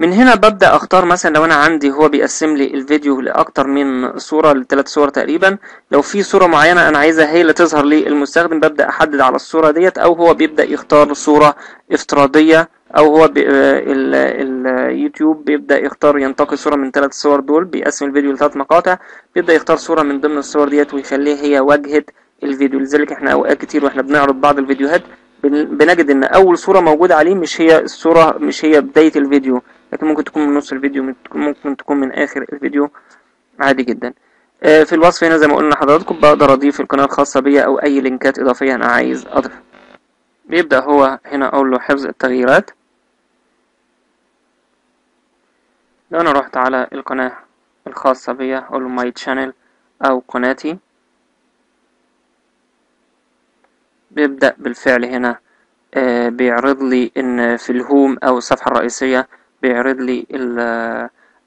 من هنا ببدأ أختار مثلا لو أنا عندي هو بيقسم لي الفيديو لأكتر من صورة لثلاث صور تقريبا. لو في صورة معينة أنا عايزها هي اللي تظهر للمستخدم ببدأ أحدد على الصورة ديت أو هو بيبدأ يختار صورة افتراضية أو هو اليوتيوب بيبدأ يختار ينتقي صورة من ثلاث صور دول بيقسم الفيديو لثلاث مقاطع بيبدأ يختار صورة من ضمن الصور ديت ويخليها هي واجهة الفيديو. لذلك إحنا أوقات كتير وإحنا بنعرض بعض الفيديوهات بن- بنجد إن أول صورة موجودة عليه مش هي الصورة مش هي بداية الفيديو. لكن ممكن تكون من نص الفيديو ممكن- تكون من آخر الفيديو. عادي جدا. آه، في الوصف هنا زي ما قلنا لحضراتكم بقدر أضيف القناة الخاصة بيا أو أي لينكات إضافية أنا عايز اضيفها بيبدأ هو هنا أقول له حفظ التغييرات. لو أنا رحت على القناة الخاصة بيا أقول له my channel أو قناتي. بيبدأ بالفعل هنا آه بيعرض لي إن في ال home أو الصفحة الرئيسية بيعرض لي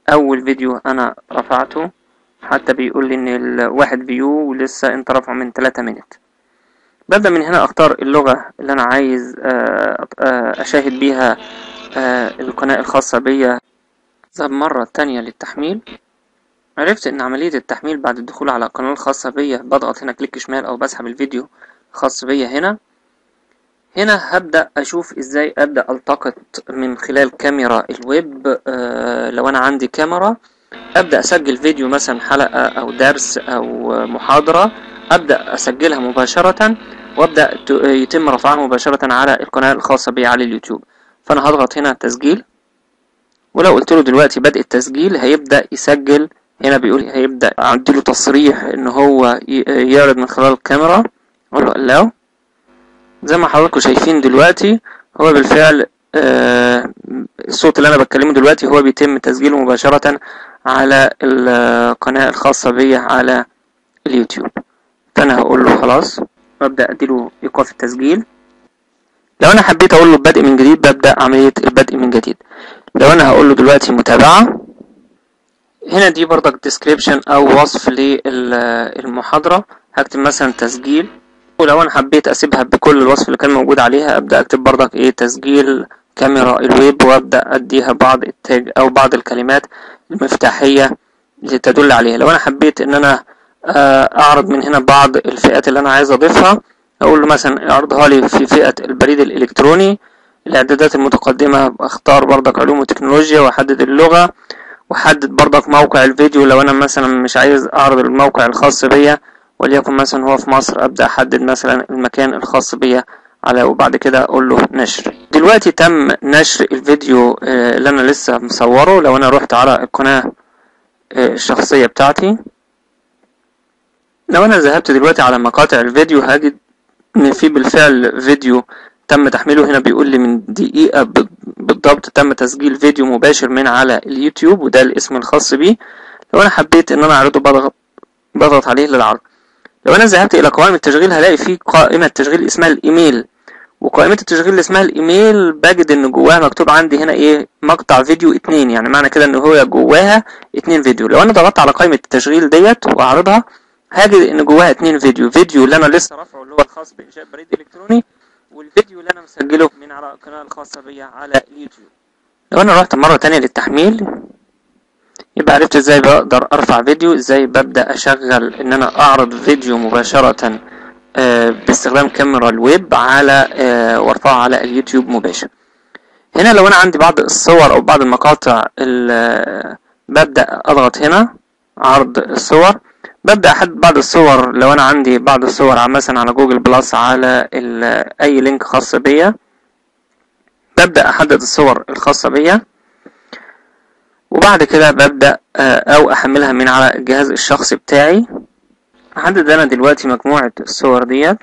أول فيديو أنا رفعته. حتى بيقول لي إن الواحد view ولسه أنت رافعه من 3 minute. ببدأ من هنا أختار اللغة اللي أنا عايز آه آه أشاهد بيها القناة الخاصة بيا. ذهب مرة تانية للتحميل. عرفت إن عملية التحميل بعد الدخول على القناة الخاصة بيا بضغط هنا click شمال أو بسحب الفيديو الخاص بيا هنا. هنا هبدأ أشوف إزاي أبدأ ألتقط من خلال كاميرا الويب. آه لو أنا عندي كاميرا أبدأ أسجل فيديو مثلا حلقة أو درس أو محاضرة. أبدأ أسجلها مباشرة وأبدأ يتم رفعها مباشرة على القناة الخاصة بي على اليوتيوب. فأنا هضغط هنا تسجيل. ولو قلت له دلوقتي بدء التسجيل هيبدأ يسجل. هنا بيقول هيبدأ أعدله تصريح إن هو يعرض من خلال الكاميرا. أقول له allow زي ما حضراتكم شايفين دلوقتي هو بالفعل آه الصوت اللي أنا بتكلمه دلوقتي هو بيتم تسجيله مباشرة على القناة الخاصة بي على اليوتيوب. فأنا هقول له خلاص وأبدأ أديله إيقاف التسجيل. لو أنا حبيت أقول له البدء من جديد ببدأ عملية البدء من جديد. لو أنا هقول له دلوقتي متابعة هنا دي برضك description أو وصف للمحاضرة. هكتب مثلا تسجيل. ولو أنا حبيت أسيبها بكل الوصف اللي كان موجود عليها أبدأ أكتب برضك إيه تسجيل كاميرا الويب وأبدأ أديها بعض ال tag أو بعض الكلمات المفتاحية اللي تدل عليها. لو أنا حبيت إن أنا أعرض من هنا بعض الفئات اللي أنا عايز أضيفها أقول له مثلا أعرضها لي في فئة البريد الإلكتروني الإعدادات المتقدمة أختار برضك علوم وتكنولوجيا وأحدد اللغة وأحدد برضك موقع الفيديو. لو أنا مثلا مش عايز أعرض الموقع الخاص بيا وليكن مثلا هو في مصر أبدأ أحدد مثلا المكان الخاص بيا على وبعد كده أقول له نشر. دلوقتي تم نشر الفيديو اللي أنا لسه مصوره. لو أنا رحت على القناة الشخصية بتاعتي. لو أنا ذهبت دلوقتي على مقاطع الفيديو هجد إن في بالفعل فيديو تم تحميله. هنا بيقول لي من دقيقة بالضبط تم تسجيل فيديو مباشر من على اليوتيوب وده الاسم الخاص بيه. لو أنا حبيت إن أنا أعرضه بضغط بضغط عليه للعرض. لو أنا ذهبت إلى قوائم التشغيل هلاقي في قائمة تشغيل اسمها الإيميل. وقائمة التشغيل اللي اسمها الإيميل بجد إن جواها مكتوب عندي هنا إيه؟ مقطع فيديو اتنين. يعني معنى كده إن هو جواها اتنين فيديو. لو أنا ضغطت على قائمة التشغيل ديت وأعرضها هجد إن جواها اتنين فيديو. فيديو اللي أنا لسه رافعه اللي هو الخاص بإنشاء بريد إلكتروني والفيديو اللي أنا مسجله من على القناة الخاصة بيا على اليوتيوب. لو أنا رحت مرة تانية للتحميل يبقى عرفت إزاي بقدر أرفع فيديو إزاي ببدأ أشغل إن أنا أعرض فيديو مباشرة باستخدام كاميرا الويب على وأرفعه على اليوتيوب مباشر. هنا لو أنا عندي بعض الصور أو بعض المقاطع ببدأ أضغط هنا عرض الصور. ببدأ احدد بعض الصور لو أنا عندي بعض الصور مثلا على جوجل بلس على أي link خاص بيا. ببدأ أحدد الصور الخاصة بيا. وبعد كده ببدأ أو أحملها من على الجهاز الشخصي بتاعي. أحدد أنا دلوقتي مجموعة الصور ديت.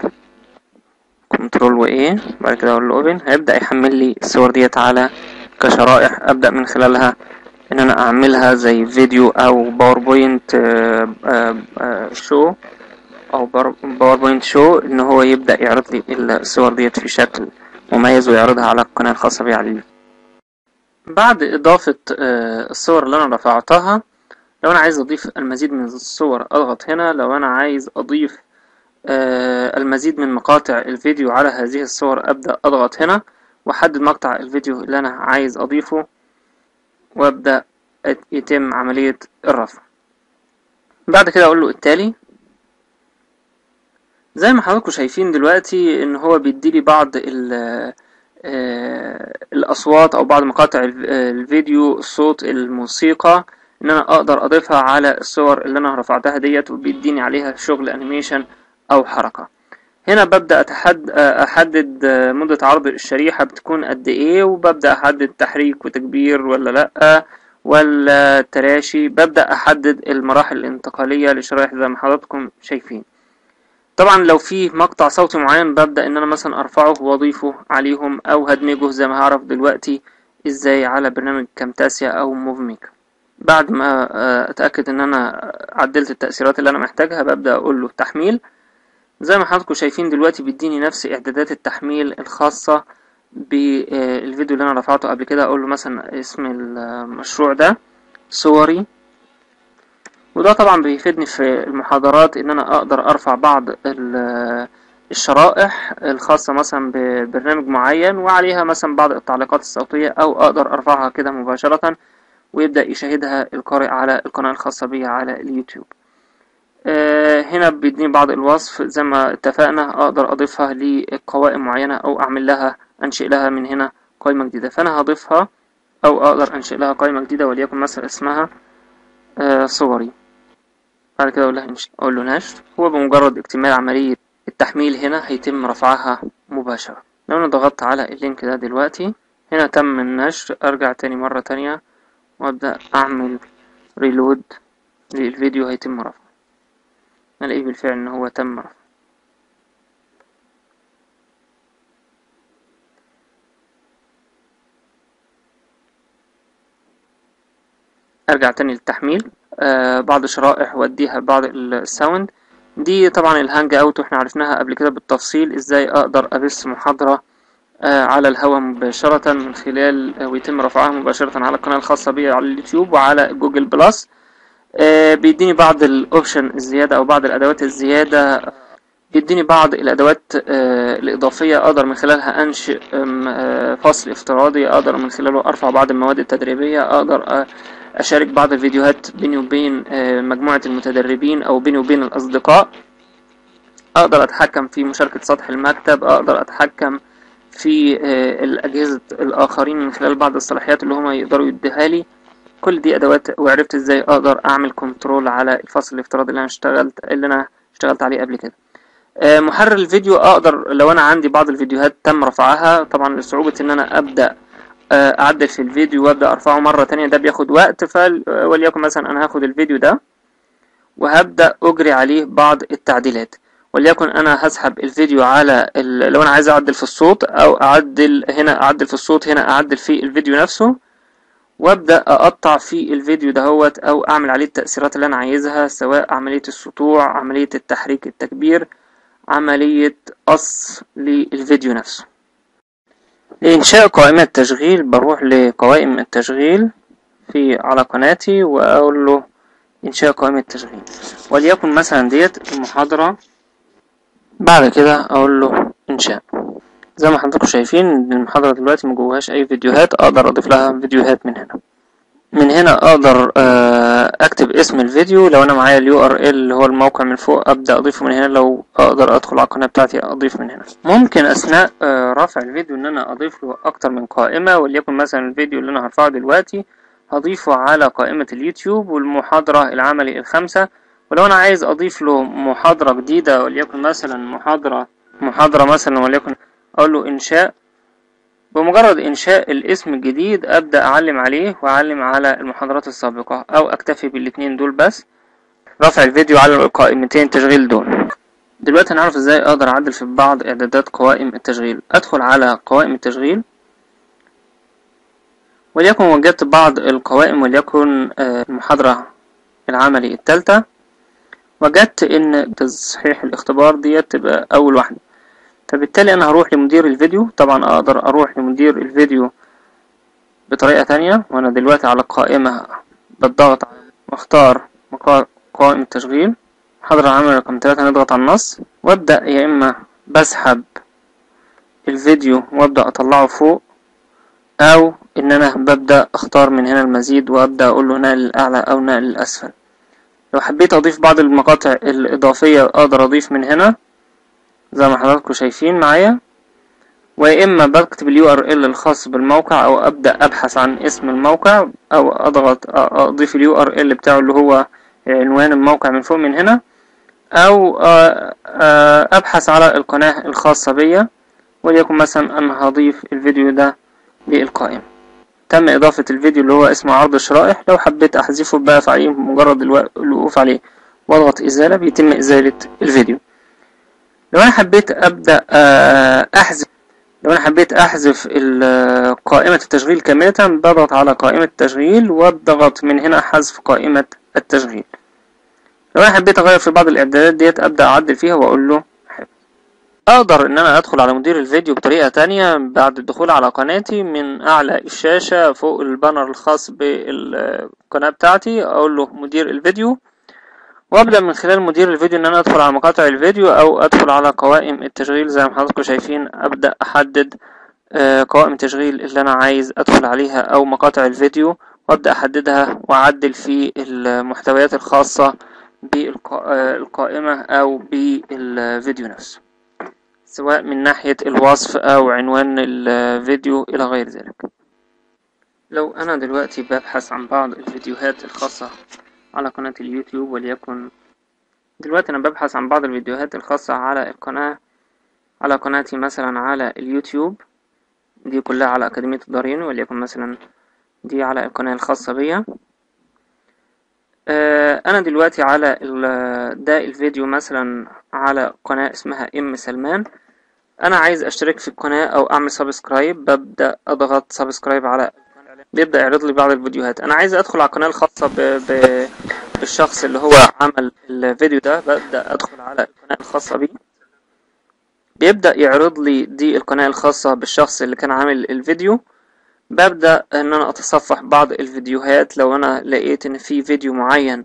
control و A. بعد كده أقول له open. هيبدأ يحمل لي الصور ديت على كشرائح. أبدأ من خلالها إن أنا أعملها زي فيديو أو باوربوينت show أو باوربوينت show إن هو يبدأ يعرض لي الصور ديت في شكل مميز ويعرضها على القناة الخاصة بي على اليوتيوب. بعد إضافة الصور اللي أنا رفعتها لو أنا عايز أضيف المزيد من الصور أضغط هنا لو أنا عايز أضيف المزيد من مقاطع الفيديو على هذه الصور أبدأ أضغط هنا وأحدد مقطع الفيديو اللي أنا عايز أضيفه وأبدأ يتم عملية الرفع. بعد كده أقول له التالي. زي ما حضراتكم شايفين دلوقتي إن هو بيديلي بعض ال الأصوات أو بعض مقاطع الفيديو الصوت الموسيقى إن أنا أقدر أضيفها على الصور اللي أنا رفعتها ديت وبيديني عليها شغل أنيميشن أو حركة. هنا ببدأ أتحد أحدد مدة عرض الشريحة بتكون قد إيه وببدأ أحدد تحريك وتكبير ولا لأ ولا تراشي. ببدأ أحدد المراحل الانتقالية للشرايح زي ما حضراتكم شايفين. طبعا لو في مقطع صوتي معين ببدأ إن أنا مثلا أرفعه وأضيفه عليهم أو هدمجه زي ما هعرف دلوقتي إزاي على برنامج كامتاسيا أو موفميكر بعد ما آه، أتأكد إن أنا عدلت التأثيرات اللي أنا محتاجها ببدأ أقول له تحميل زي ما حضراتكم شايفين دلوقتي بيديني نفس إعدادات التحميل الخاصة بالفيديو اللي أنا رفعته قبل كده. أقول له مثلا اسم المشروع ده صوري. وده طبعا بيفيدني في المحاضرات إن أنا أقدر أرفع بعض ال- الشرائح الخاصة مثلا ببرنامج معين وعليها مثلا بعض التعليقات الصوتية أو أقدر أرفعها كده مباشرة ويبدأ يشاهدها القارئ على القناة الخاصة بي على اليوتيوب. آه، هنا بيديني بعض الوصف زي ما اتفقنا أقدر أضيفها لقوائم معينة أو أعمل لها أنشئ لها من هنا قائمة جديدة. فأنا هضيفها أو أقدر أنشئ لها قائمة جديدة وليكن مثلا اسمها آه، صوري. بعد كده أقول انشئ أقول له نشر. هو بمجرد اكتمال عملية التحميل هنا هيتم رفعها مباشرة. لو أنا ضغطت على اللينك ده دلوقتي هنا تم النشر. أرجع تاني مرة تانية وأبدأ أعمل reload للفيديو هيتم رفعه. الاقيه بالفعل إن هو تم رفعه. أرجع تاني للتحميل. بعض الشرائح وأديها بعض ال sound. دي طبعا ال hangout وإحنا عرفناها قبل كده بالتفصيل إزاي أقدر أبث محاضرة آه على الهواء مباشرة من خلال آه، ويتم رفعها مباشرة على القناة الخاصة بي على اليوتيوب وعلى جوجل بلس. آه، بيديني بعض ال options الزيادة أو بعض الأدوات الزيادة. بيديني بعض الأدوات آه، الإضافية أقدر من خلالها أنشئ آه، فصل افتراضي أقدر من خلاله أرفع بعض المواد التدريبية أقدر أشارك بعض الفيديوهات بيني وبين آه، مجموعة المتدربين أو بيني وبين الأصدقاء. أقدر أتحكم في مشاركة سطح المكتب أقدر أتحكم في آه، الأجهزة الآخرين من خلال بعض الصلاحيات اللي هما يقدروا يديها لي. كل دي أدوات وعرفت إزاي أقدر أعمل كنترول على الفصل الافتراضي اللي أنا اشتغلت اللي أنا اشتغلت عليه قبل كده. آه، محرر الفيديو أقدر لو أنا عندي بعض الفيديوهات تم رفعها طبعا لصعوبة إن أنا أبدأ آه، اعدل في الفيديو وأبدأ أرفعه مرة تانية. ده بياخد وقت فل وليكن مثلا أنا هاخد الفيديو ده وهبدأ أجري عليه بعض التعديلات. وليكن أنا هسحب الفيديو على ال... لو أنا عايز أعدل في الصوت أو أعدل هنا أعدل في الصوت هنا أعدل في الفيديو نفسه وأبدأ أقطع في الفيديو دهوت أو أعمل عليه التأثيرات اللي أنا عايزها سواء عملية السطوع عملية التحريك التكبير عملية قص للفيديو نفسه. لانشاء قائمه تشغيل بروح لقوائم التشغيل في على قناتي وأقول له انشاء قائمه تشغيل وليكن مثلا ديت المحاضرة بعد كده أقول له انشاء زي ما حضراتكم شايفين المحاضرة دلوقتي مجوهاش أي فيديوهات أقدر أضيف لها فيديوهات من هنا. من هنا أقدر آه، أكتب اسم الفيديو. لو أنا معايا ال URL اللي هو الموقع من فوق أبدأ أضيفه من هنا. لو أقدر أدخل على القناة بتاعتي أضيف من هنا. ممكن أثناء آه، رفع الفيديو إن أنا أضيف له أكتر من قائمة وليكن مثلا الفيديو اللي أنا هرفعه دلوقتي هضيفه على قائمة اليوتيوب والمحاضرة العملي الخامسة. ولو أنا عايز أضيف له محاضرة جديدة وليكن مثلا محاضرة محاضرة مثلا وليكن أقول له إنشاء بمجرد إنشاء الاسم الجديد أبدأ أعلم عليه وأعلم على المحاضرات السابقة أو أكتفي بالاتنين دول بس. رفع الفيديو على القائمتين التشغيل دول. دلوقتي هنعرف إزاي أقدر أعدل في بعض إعدادات قوائم التشغيل. أدخل على قوائم التشغيل. وليكن وجدت بعض القوائم وليكن آه، المحاضرة العملي التالتة. وجدت إن تصحيح الاختبار ديت تبقى أول واحدة. فبالتالي أنا هروح لمدير الفيديو. طبعا أقدر أروح لمدير الفيديو بطريقة تانية وأنا دلوقتي على القائمة بالضغط واختار قائمة تشغيل محاضرة عمل رقم تلاتة نضغط على النص. وأبدأ يا إما بسحب الفيديو وأبدأ أطلعه فوق أو إن أنا ببدأ أختار من هنا المزيد وأبدأ أقول له نقل الأعلى أو نقل الأسفل. لو حبيت أضيف بعض المقاطع الإضافية أقدر أضيف من هنا. زي ما حضراتكم شايفين معايا. ويا إما بكتب ال URL الخاص بالموقع أو أبدأ أبحث عن اسم الموقع أو أضغط أ- أضيف ال URL بتاعه اللي هو عنوان الموقع من فوق من هنا آه، أبحث على القناة الخاصة بيا وليكن مثلا أنا هضيف الفيديو ده للقائمة. تم إضافة الفيديو اللي هو اسمه عرض الشرائح. لو حبيت أحذفه بقف عليه مجرد الو- الوقوف عليه وأضغط إزالة بيتم إزالة الفيديو. لو أنا حبيت أبدأ آه، أحذف لو أنا حبيت أحذف ال- قائمة التشغيل كاملة بضغط على قائمة التشغيل واضغط من هنا حذف قائمة التشغيل. لو أنا حبيت أغير في بعض الإعدادات ديت أبدأ أعدل فيها وأقول له أقدر إن أنا أدخل على مدير الفيديو بطريقة تانية بعد الدخول على قناتي من أعلى الشاشة فوق البانر الخاص بالقناة بتاعتي أقول له مدير الفيديو وأبدأ من خلال مدير الفيديو إن أنا أدخل على مقاطع الفيديو أو أدخل على قوائم التشغيل زي ما حضراتكم شايفين. أبدأ أحدد آه، قوائم التشغيل اللي أنا عايز أدخل عليها أو مقاطع الفيديو وأبدأ أحددها وأعدل في المحتويات الخاصة بالقائمة أو بالفيديو نفسه سواء من ناحية الوصف أو عنوان الفيديو إلى غير ذلك. لو أنا دلوقتي ببحث عن بعض الفيديوهات الخاصة على قناة اليوتيوب وليكن دلوقتي أنا ببحث عن بعض الفيديوهات الخاصة على القناة على قناتي مثلا على اليوتيوب. دي كلها على أكاديمية الدارين وليكن مثلا دي على القناة الخاصة بيا. آه، أنا دلوقتي على ده الفيديو مثلا على قناة اسمها أم سلمان. أنا عايز أشترك في القناة أو أعمل subscribe ببدأ أضغط subscribe على بيبدأ يعرض لي بعض الفيديوهات. أنا عايز أدخل على القناة الخاصة ب... ب... بالشخص اللي هو عمل الفيديو ده. ببدأ أدخل على القناة الخاصة بيه. بيبدأ يعرض لي دي القناة الخاصة بالشخص اللي كان عامل الفيديو. ببدأ إن أنا أتصفح بعض الفيديوهات. لو أنا لقيت إن في فيديو معين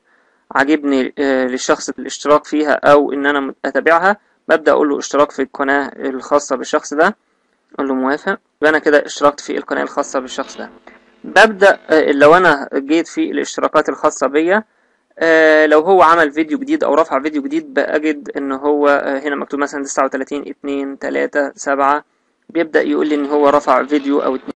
عاجبني آه، للشخص الاشتراك فيها أو إن أنا أتابعها ببدأ أقول له اشتراك في القناة الخاصة بالشخص ده. أقول له موافق. يبقى أنا كده اشتركت في القناة الخاصة بالشخص ده. ببدأ آه، لو أنا جيت في الاشتراكات الخاصة بيا آه، لو هو عمل فيديو جديد أو رفع فيديو جديد بأجد إن هو آه، هنا مكتوب مثلا 39 2 3 7 بيبدأ يقول لي إن هو رفع فيديو أو اتنين.